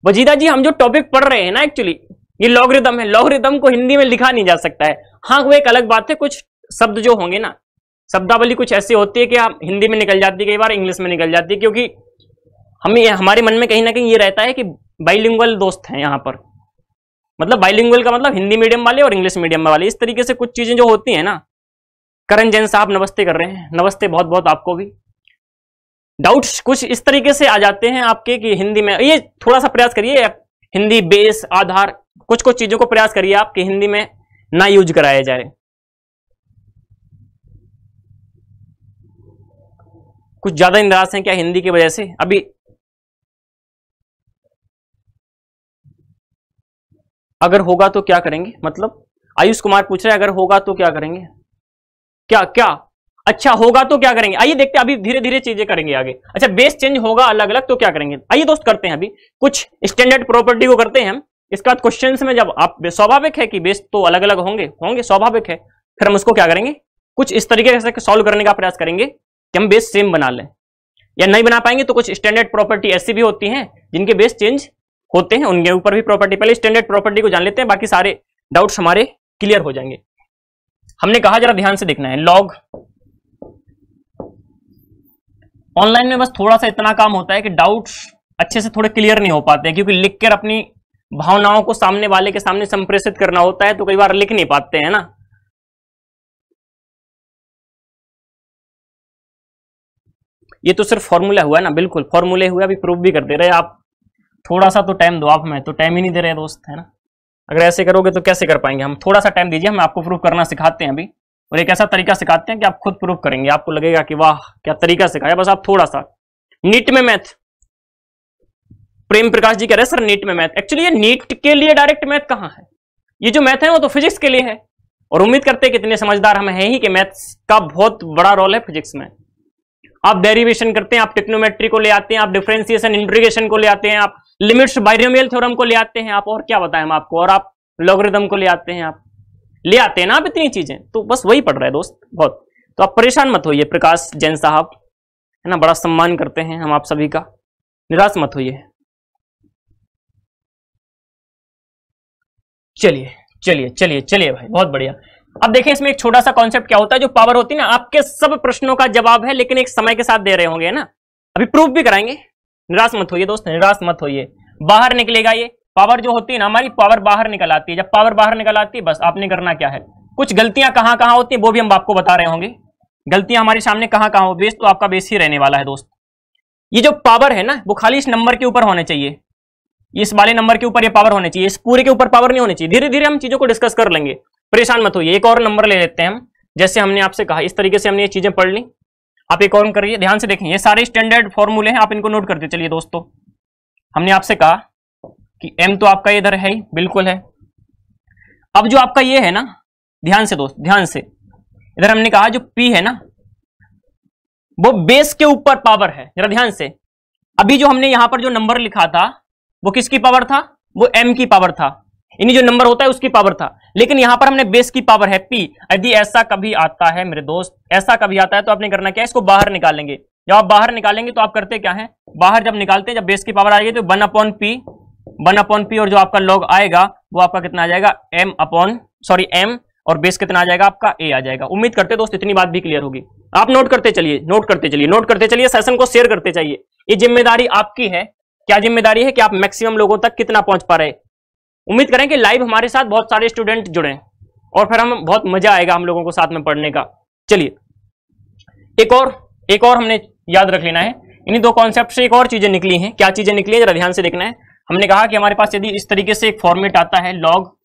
बजीदा जी, हम जो टॉपिक पढ़ रहे हैं ना एक्चुअली ये लॉगरिदम है। लॉगरिदम को हिंदी में लिखा नहीं जा सकता है। हाँ वो एक अलग बात है, कुछ शब्द जो होंगे ना, शब्दावली कुछ ऐसी होती है कि आप हिंदी में निकल जाती है, कई बार इंग्लिश में निकल जाती है, क्योंकि हमें हमारे मन में कहीं ना कहीं ये रहता है कि बाइलिंगुअल दोस्त हैं यहाँ पर। मतलब बाइलिंगुअल का मतलब हिंदी मीडियम वाले और इंग्लिश मीडियम वाले। इस तरीके से कुछ चीज़ें जो होती हैं ना, करण जैन साहब नमस्ते कर रहे हैं। नमस्ते बहुत बहुत आपको भी। डाउट्स कुछ इस तरीके से आ जाते हैं आपके कि हिंदी में, ये थोड़ा सा प्रयास करिए हिंदी बेस आधार कुछ कुछ चीज़ों को प्रयास करिए आपके हिंदी में ना यूज़ कराया जाए कुछ ज़्यादा निराश हैं क्या हिंदी की वजह से? अभी अगर होगा तो क्या करेंगे? मतलब आयुष कुमार पूछ रहे हैं, अगर होगा तो क्या करेंगे? क्या क्या अच्छा होगा तो क्या करेंगे? आइए देखते हैं, अभी धीरे धीरे चीज़ें करेंगे आगे। अच्छा बेस चेंज होगा अलग अलग तो क्या करेंगे? आइए दोस्त, करते हैं अभी। कुछ स्टैंडर्ड प्रॉपर्टी को करते हैं हम। इसके बाद क्वेश्चन में जब आप, स्वाभाविक है कि बेस तो अलग अलग होंगे? होंगे, स्वाभाविक है। फिर हम उसको क्या करेंगे? कुछ इस तरीके से सॉल्व करने का प्रयास करेंगे कि हम बेस सेम बना लें। या नहीं बना पाएँगे तो कुछ स्टैंडर्ड प्रॉपर्टी ऐसी भी होती हैं जिनके बेस चेंज होते हैं। उनके ऊपर भी प्रॉपर्टी पहले स्टैंडर्ड प्रॉपर्टी को जान लेते हैं, बाकी सारे डाउट्स हमारे क्लियर हो जाएँगे। हमने कहा जरा ध्यान से देखना है। लॉग ऑनलाइन में बस थोड़ा सा इतना काम होता है कि डाउट्स अच्छे से थोड़े क्लियर नहीं हो पाते क्योंकि लिख कर अपनी भावनाओं को सामने वाले के सामने संप्रेषित करना होता है तो कई बार लिख नहीं पाते हैं ना। ये तो सिर्फ़ फॉर्मूला हुआ है ना, बिल्कुल फॉर्मूले हुए अभी प्रूफ भी कर दे रहे। आप थोड़ा सा तो टाइम दो आप हमें तो टाइम ही नहीं दे रहे दोस्त, है ना? अगर ऐसे करोगे तो कैसे कर पाएँगे हम? थोड़ा सा टाइम दीजिए, हम आपको प्रूफ करना सिखाते हैं अभी। और एक ऐसा तरीका सिखाते हैं कि आप खुद प्रूफ करेंगे। आपको लगेगा कि वाह, क्या तरीका सिखाया। बस आप थोड़ा सा नीट में मैथ प्रेम प्रकाश जी कह रहे हैं, सर, नीट में मैथ एक्चुअली ये नीट के लिए डायरेक्ट मैथ कहाँ है? ये जो मैथ है वो तो फिजिक्स के लिए है। और उम्मीद करते हैं कि इतने समझदार हम हैं ही कि मैथ्स का बहुत बड़ा रोल है फिजिक्स में। आप डेरिवेशन करते हैं, आप टेक्नोमेट्री को ले आते हैं, आप डिफ्रेंसिएशन इंट्रीगेशन को ले आते हैं, आप लिमिट्स बाइनोमियल थ्योरम को ले आते हैं। आप और क्या बताएँ हम आपको? और आप लॉगरिदम को ले आते हैं आप। ले आते हैं ना आप इतनी चीज़ें। तो बस वही पढ़ रहे हैं दोस्त, बहुत। तो आप परेशान मत होइए, प्रकाश जैन साहब। है ना, बड़ा सम्मान करते हैं हम आप सभी का। निराश मत होइए। चलिए चलिए चलिए चलिए भाई, बहुत बढ़िया। अब देखें इसमें एक छोटा सा कॉन्सेप्ट क्या होता है, जो पावर होती है ना, आपके सब प्रश्नों का जवाब है, लेकिन एक समय के साथ दे रहे होंगे ना। अभी प्रूफ भी कराएँगे। निराश मत होइए दोस्त, निराश मत होइए। बाहर निकलेगा ये। पावर जो होती है ना, हमारी पावर बाहर निकल आती है। जब पावर बाहर निकल आती है, बस आपने करना क्या है? कुछ गलतियाँ कहाँ कहाँ होती हैं, वो भी हम आपको बता रहे होंगे। गलतियाँ हमारे सामने कहाँ कहाँ हो, बेस तो आपका बेस ही रहने वाला है, दोस्त। ये जो पावर है ना, वो खाली इस नंबर के ऊपर होने चाहिए। इस वाले नंबर के ऊपर ये पावर होने चाहिए। इस पूरे के ऊपर पावर नहीं होनी चाहिए। धीरे धीरे हम चीज़ों को डिस्कस कर लेंगे। परेशान मत होइए। एक और नंबर ले लेते हैं हम, जैसे हमने आपसे कहा। इस तरीके से हमने ये चीज़ें पढ़ ली। आप एक और करिए, ध्यान से देखें। ये सारे स्टैंडर्ड फॉर्मूले हैं, आप इनको नोट करते चलिए, दोस्तों। हमने आपसे कहा कि m तो आपका इधर है ही, बिल्कुल है। अब जो आपका ये है ना, ध्यान से दोस्त, ध्यान से। इधर हमने कहा, जो p है ना, वो बेस के ऊपर पावर है, जरा ध्यान से। अभी जो हमने यहाँ पर जो नंबर लिखा था, वो किसकी पावर था? वो m की पावर था। यानी जो नंबर होता है, उसकी पावर था। लेकिन यहाँ पर हमने बेस की पावर है पी यदि ऐसा कभी आता है, मेरे दोस्त, ऐसा कभी आता है तो आपने करना क्या है? इसको बाहर निकालेंगे। जब आप बाहर निकालेंगे तो आप करते क्या है? बाहर जब निकालते हैं, जब बेस की पावर आएगी तो one upon p one upon p और जो आपका लॉग आएगा, वो आपका कितना आ जाएगा? एम अपॉन सॉरी एम और बेस कितना आ जाएगा? आपका ए आ जाएगा। उम्मीद करते दोस्त, इतनी बात भी क्लियर होगी। आप नोट करते चलिए नोट करते चलिए नोट करते चलिए सेशन को शेयर करते चाहिए ये ज़िम्मेदारी आपकी है। क्या ज़िम्मेदारी है कि आप मैक्सिमम लोगों तक कितना पहुँच पा रहे उम्मीद करें कि लाइव हमारे साथ बहुत सारे स्टूडेंट जुड़े और फिर हम, बहुत मज़ा आएगा हम लोगों को साथ में पढ़ने का। चलिए, एक और एक और हमने याद रख लेना है। इन्हीं दो कॉन्सेप्ट से एक और चीज़ें निकली हैं। क्या चीज़ें निकली है? जरा ध्यान से देखना है। हमने कहा कि हमारे पास यदि इस तरीके से एक फॉर्मेट आता है लॉग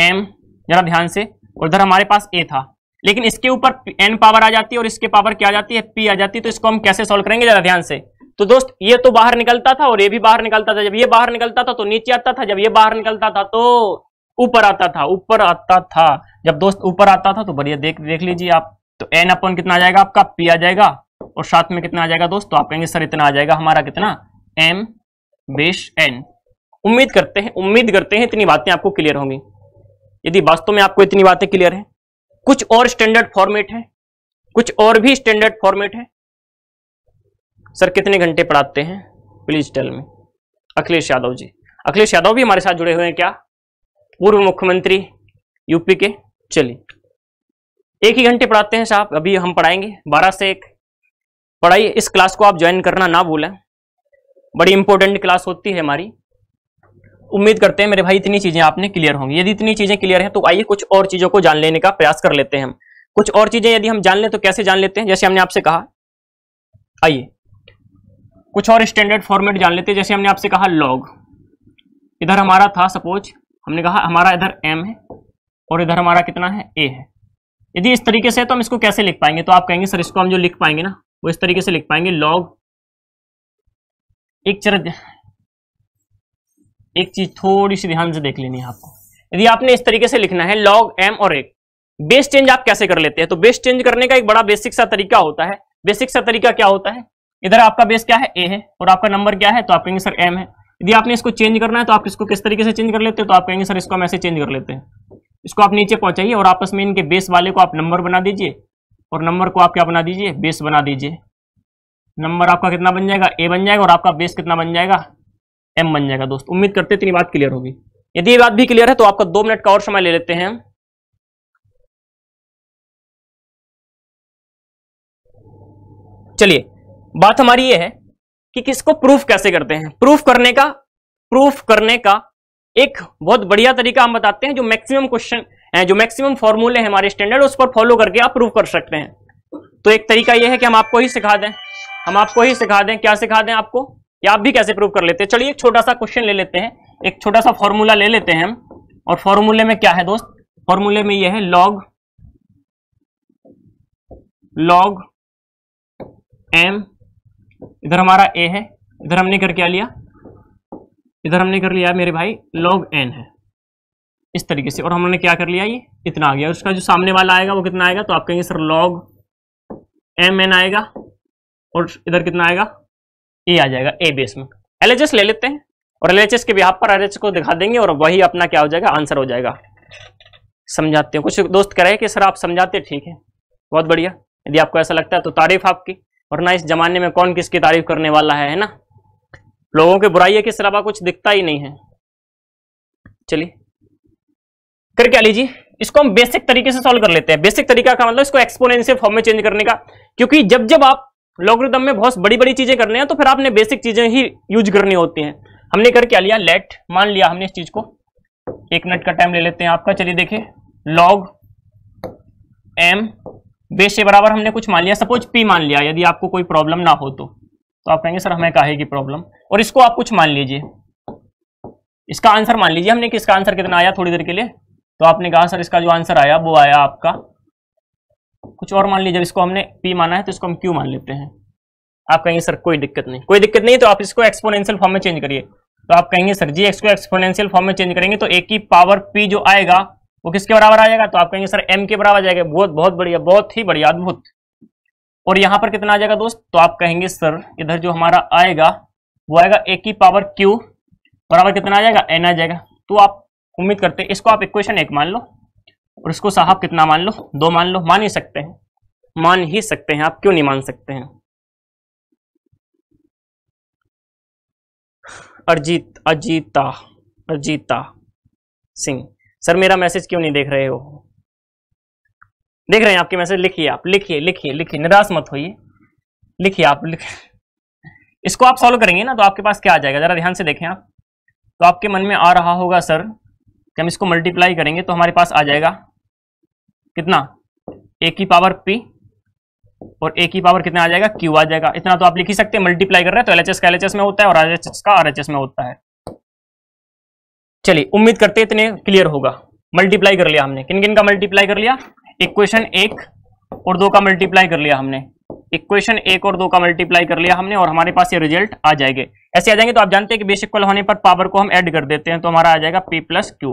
एम जरा ध्यान से, और उधर हमारे पास ए था। लेकिन इसके ऊपर एन पावर आ जाती है और इसके पावर क्या आ जाती है? पी आ जाती है। तो इसको हम कैसे सॉल्व करेंगे? जरा ध्यान से। तो दोस्त, ये तो बाहर निकलता था और ये भी बाहर निकलता था। जब ये बाहर निकलता था तो नीचे आता था। जब ये बाहर निकलता था तो ऊपर आता था। ऊपर आता था। जब दोस्त ऊपर आता था तो बढ़िया, देख देख लीजिए आप। तो एन अपन कितना आ जाएगा आपका? पी आ जाएगा। और साथ में कितना आ जाएगा दोस्त? तो आप कहेंगे, सर, इतना आ जाएगा। हमारा कितना? एम बेश एन। उम्मीद करते हैं, उम्मीद करते हैं इतनी बातें आपको क्लियर होंगी। यदि वास्तव में आपको इतनी बातें क्लियर है, कुछ और स्टैंडर्ड फॉर्मेट है, कुछ और भी स्टैंडर्ड फॉर्मेट है। सर, कितने घंटे पढ़ाते हैं? प्लीज़ टेल में अखिलेश यादव जी। अखिलेश यादव भी हमारे साथ जुड़े हुए हैं क्या? पूर्व मुख्यमंत्री यूपी के। चलिए। एक ही घंटे पढ़ाते हैं साहब, अभी हम पढ़ाएँगे। बारह से एक। पढ़ाई इस क्लास को आप ज्वाइन करना ना भूलें। बड़ी इंपॉर्टेंट क्लास होती है हमारी। उम्मीद करते हैं मेरे भाई इतनी चीज़ें आपने क्लियर होंगी। यदि इतनी चीज़ें क्लियर हैं तो आइए कुछ और चीज़ों को जान लेने का प्रयास कर लेते हैं हम। कुछ और चीज़ें यदि हम जान लें तो कैसे जान लेते हैं? जैसे हमने आपसे कहा, आइए। कुछ और स्टैंडर्ड फॉर्मेट जान लेते हैं। जैसे हमने आपसे कहा लॉग इधर हमारा था सपोज़ हमने कहा हमारा इधर एम है, और इधर हमारा कितना है? ए है। यदि इस तरीके से तो हम इसको कैसे लिख पाएँगे? तो आप कहेंगे, सर, इसको हम जो लिख पाएँगे ना, वो इस तरीके से लिख पाएँगे। लॉग एक चर एक चीज़ थोड़ी सी ध्यान से देख लेनी है आपको। यदि आपने इस तरीके से लिखना है लॉग एम और एक बेस चेंज आप कैसे कर लेते हैं? तो बेस चेंज करने का एक बड़ा बेसिक सा तरीका होता है। बेसिक सा तरीका क्या होता है? इधर आपका बेस क्या है? ए है, और आपका नंबर क्या है? तो आप कहेंगे सर एम है। यदि आपने इसको चेंज करना है तो आप इसको किस तरीके से चेंज कर लेते हैं? तो आप कहेंगे सर इसको हम ऐसे चेंज कर लेते हैं। इसको आप नीचे पहुंचाइए और आपस में इनके बेस वाले को आप नंबर बना दीजिए। और नंबर को आप क्या बना दीजिए? बेस बना दीजिए। नंबर आपका कितना बन जाएगा? ए बन जाएगा और आपका बेस कितना बन जाएगा? एम बन जाएगा, दोस्त। उम्मीद करते इतनी बात क्लियर होगी। यदि ये बात भी क्लियर है तो आपका दो मिनट का और समय ले लेते हैं। चलिए, बात हमारी ये है कि किसको प्रूफ कैसे करते हैं? प्रूफ करने का प्रूफ करने का एक बहुत बढ़िया तरीका हम बताते हैं, जो मैक्सिमम क्वेश्चन है, जो मैक्सिमम फॉर्मूले हैं हमारे स्टैंडर्ड उस पर फॉलो करके आप प्रूफ कर सकते हैं। तो एक तरीका यह है कि हम आपको ही सिखा दें। हम आपको ही सिखा दें, क्या सिखा दें आपको? या आप भी कैसे प्रूव कर लेते हैं? चलिए एक छोटा सा क्वेश्चन ले लेते हैं। एक छोटा सा फॉर्मूला ले लेते हैं हम। और फॉर्मूले में क्या है दोस्त? फॉर्मूले में यह है लॉग लॉग एम इधर हमारा ए है। इधर हमने कर क्या लिया? इधर हमने कर लिया मेरे भाई लॉग एन है। इस तरीके से। और हमने क्या कर लिया ये? इतना आ गया। उसका जो सामने वाला आएगा, वो कितना आएगा? तो आप कहेंगे, सर लॉग एम एन आएगा। और इधर कितना आएगा? ए आ जाएगा ए बेस में। एल ले लेते हैं और एलएचएस के बिहार पर एल को दिखा देंगे और वही अपना क्या हो जाएगा? आंसर हो जाएगा। समझाते हैं। कुछ दोस्त कह रहे हैं कि सर आप समझाते ठीक है। बहुत बढ़िया। यदि आपको ऐसा लगता है तो तारीफ़ आपकी वरना इस जमाने में कौन किसकी तारीफ़ करने वाला है, है ना? लोगों की बुराई के सिवा कुछ दिखता ही नहीं है। चलिए। कर क्या लीजिए? इसको हम बेसिक तरीके से सॉल्व कर लेते हैं। बेसिक तरीका का मतलब इसको एक्सपोनेंशियल फॉर्म में चेंज करने का। क्योंकि जब जब आप लॉगरिदम में बहुत बड़ी बड़ी चीज़ें करने हैं तो फिर आपने बेसिक चीज़ें ही यूज़ करनी होती हैं। हमने कर क्या लिया? लेट मान लिया हमने इस चीज़ को। एक मिनट का टाइम ले लेते हैं आपका, चलिए देखिए। लॉग एम बेस से बराबर हमने कुछ मान लिया। सपोज़ पी मान लिया, यदि आपको कोई प्रॉब्लम ना हो तो। तो आप कहेंगे, सर, हमें काहे की प्रॉब्लम और इसको आप कुछ मान लीजिए। इसका आंसर मान लीजिए हमने कि इसका आंसर कितना आया थोड़ी देर के लिए? तो आपने कहा, सर, इसका जो आंसर आया, वो आया आपका कुछ और मान लीजिए, जब इसको हमने पी माना है तो इसको हम क्यू मान लेते हैं। आप कहेंगे, सर, कोई दिक्कत नहीं। कोई दिक्कत नहीं तो आप इसको एक्सपोनेंशियल फॉर्म में चेंज करिए। तो आप कहेंगे, सर जी एक्स को एक्सपोनेंशियल फॉर्म में चेंज करेंगे तो ए की पावर पी जो आएगा, वो किसके बराबर आ जाएगा तो आप कहेंगे, सर एम के बराबर जाएगा। बहुत बहुत बढ़िया, बहुत ही बढ़िया, अद्भुत। और यहाँ पर कितना आ जाएगा दोस्त? तो आप कहेंगे, सर, इधर जो हमारा आएगा, वो आएगा ए की पावर क्यू बराबर कितना आ जाएगा? एन आ जाएगा। तो आप उम्मीद करते हैं, इसको आप इक्वेशन एक मान लो। और इसको साहब कितना मान लो? दो मान लो। मान ही सकते हैं। मान ही सकते हैं। आप क्यों नहीं मान सकते हैं? अरजीत अजीता अजीता सिंह। सर, मेरा मैसेज क्यों नहीं देख रहे हो? देख रहे हैं आपके मैसेज। लिखिए आप। लिखिए लिखिए लिखिए। निराश मत होइए। लिखिए आप। लिख इसको आप सॉल्व करेंगे ना तो आपके पास क्या आ जाएगा? जरा ध्यान से देखें आप। तो आपके मन में आ रहा होगा, सर, कि हम इसको मल्टीप्लाई करेंगे तो हमारे पास आ जाएगा कितना? ए की पावर पी और ए की पावर कितना आ जाएगा? क्यू आ जाएगा। इतना तो आप लिख ही सकते हैं मल्टीप्लाई कर रहे हैं तो एलएचएस का एलएचएस में होता है और आरएचएस का आरएचएस में होता है। चलिए, उम्मीद करते इतने क्लियर होगा। मल्टीप्लाई कर लिया हमने। किन किन का मल्टीप्लाई कर लिया? इक्वेशन एक और दो का मल्टीप्लाई कर लिया हमने। इक्वेशन एक और दो का मल्टीप्लाई कर लिया हमने और हमारे पास ये रिज़ल्ट आ जाएँगे। ऐसे आ जाएँगे तो आप जानते हैं कि बेसिक इक्वल होने पर पावर को हम ऐड कर देते हैं तो हमारा आ जाएगा पी प्लस क्यू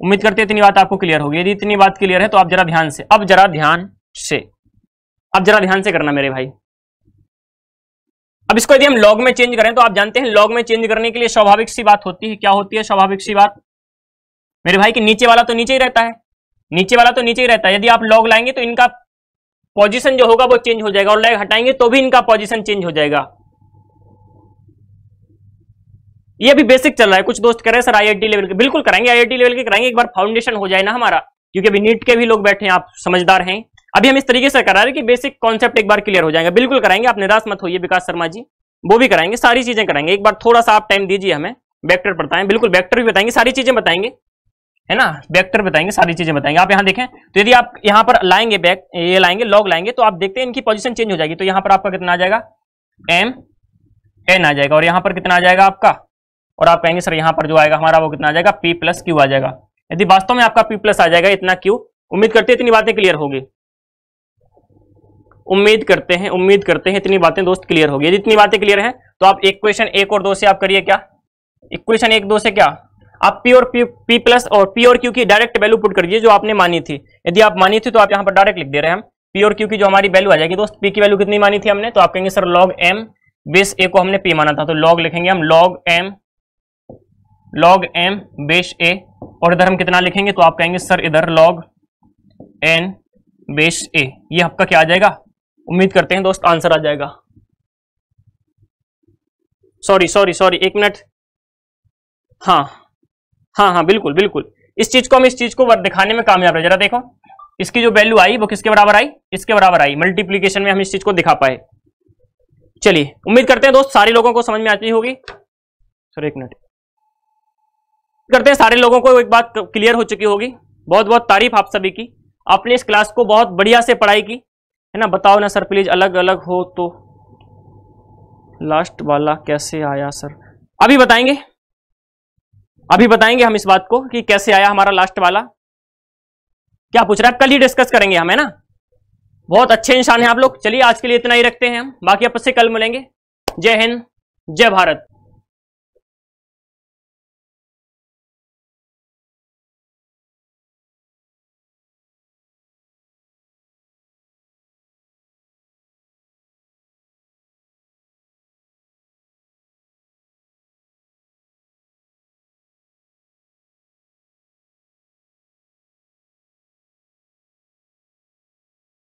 उम्मीद करते हैं इतनी बात आपको क्लियर होगी। यदि इतनी बात क्लियर है तो आप जरा ध्यान से, अब जरा ध्यान से, अब जरा ध्यान से करना मेरे भाई। अब इसको यदि हम लॉग में चेंज करें तो आप जानते हैं लॉग में चेंज करने के लिए स्वाभाविक सी बात होती है। क्या होती है स्वाभाविक सी बात? मेरे भाई कि नीचे वाला तो नीचे ही रहता है। नीचे वाला तो नीचे ही रहता है। यदि आप लॉग लाएँगे तो इनका पोजीशन जो होगा वो चेंज हो जाएगा और लैग हटाएँगे तो भी इनका पोजीशन चेंज हो जाएगा। ये अभी बेसिक चल रहा है। कुछ दोस्त कह रहे हैं, सर आईआईटी लेवल के बिल्कुल कराएँगे आईआईटी लेवल के कराएँगे एक बार फाउंडेशन हो जाए ना हमारा, क्योंकि अभी नीट के भी लोग बैठे हैं, आप समझदार हैं। अभी हम इस तरीके से करा रहे हैं कि बेसिक कॉन्सेप्ट एक बार क्लियर हो जाएगा। बिल्कुल कराएँगे आप निराश मत होइए विकास शर्मा जी। वो भी कराएँगे सारी चीज़ें कराएँगे एक बार थोड़ा सा आप टाइम दीजिए हमें वेक्टर बताएँ। बिल्कुल वेक्टर भी बताएँगे, सारी चीज़ें बताएँगे। है ना? वेक्टर बताएँगे, सारी चीज़ें बताएँगे। आप यहाँ देखें तो यदि आप यहाँ पर लाएँगे बैक ये लाएँगे लॉग लाएँगे तो आप देखते हैं इनकी पोजीशन चेंज हो जाएगी। तो यहाँ पर आपका कितना आ जाएगा? एम एन आ जाएगा। और यहाँ पर कितना आ जाएगा आपका? और आप कहेंगे, सर, यहाँ पर जो आएगा, हमारा वो कितना आ जाएगा? पी प्लस क्यू आ जाएगा। यदि वास्तव में आपका पी प्लस आ जाएगा, इतना क्यू उम्मीद करते हैं इतनी बातें क्लियर होगी। उम्मीद करते हैं, उम्मीद करते हैं इतनी बातें दोस्त क्लियर होगी। यदि इतनी बातें क्लियर हैं तो आप इक्वेशन एक और दो से आप करिए क्या? इक्वेशन एक दो से क्या? आप पी और पी पी प्लस और पी और क्यू की डायरेक्ट वैल्यू पुट कर दीजिए जो आपने मानी थी। यदि आप मानी थी तो आप यहाँ पर डायरेक्ट लिख दे रहे हैं हम। पी और क्यू की जो हमारी वैल्यू आ जाएगी, दोस्त पी की वैल्यू कितनी मानी थी हमने? तो आप कहेंगे, sir log m base a को हमने पी माना था। तो लॉग लिखेंगे हम log m log m base a और इधर हम कितना लिखेंगे तो आप कहेंगे, सर, इधर लॉग एन बेस ए ये आपका क्या आ जाएगा? उम्मीद करते हैं दोस्त आंसर आ जाएगा। सॉरी सॉरी सॉरी एक मिनट। हाँ हाँ हाँ बिल्कुल बिल्कुल। इस चीज़ को हम इस चीज़ को दिखाने में कामयाब रहे। जरा देखो, इसकी जो वैल्यू आई, वो किसके बराबर आई? इसके बराबर आई। मल्टीप्लीकेशन में हम इस चीज़ को दिखा पाए। चलिए, उम्मीद करते हैं दोस्त सारे लोगों को समझ में आती होगी। सर, एक मिनट। करते हैं। सारे लोगों को एक बात क्लियर हो चुकी होगी। बहुत बहुत तारीफ़ आप सभी की। आपने इस क्लास को बहुत बढ़िया से पढ़ाई की। है ना? बताओ ना सर प्लीज़ अलग अलग हो तो। लास्ट वाला कैसे आया सर? अभी बताएँगे? अभी बताएँगे हम इस बात को कि कैसे आया हमारा लास्ट वाला। क्या पूछ रहा है? कल ही डिस्कस करेंगे हम, है ना? बहुत अच्छे इंसान हैं आप लोग। चलिए, आज के लिए इतना ही रखते हैं हम। बाकी आपस कल मिलेंगे। जय हिंद, जय भारत।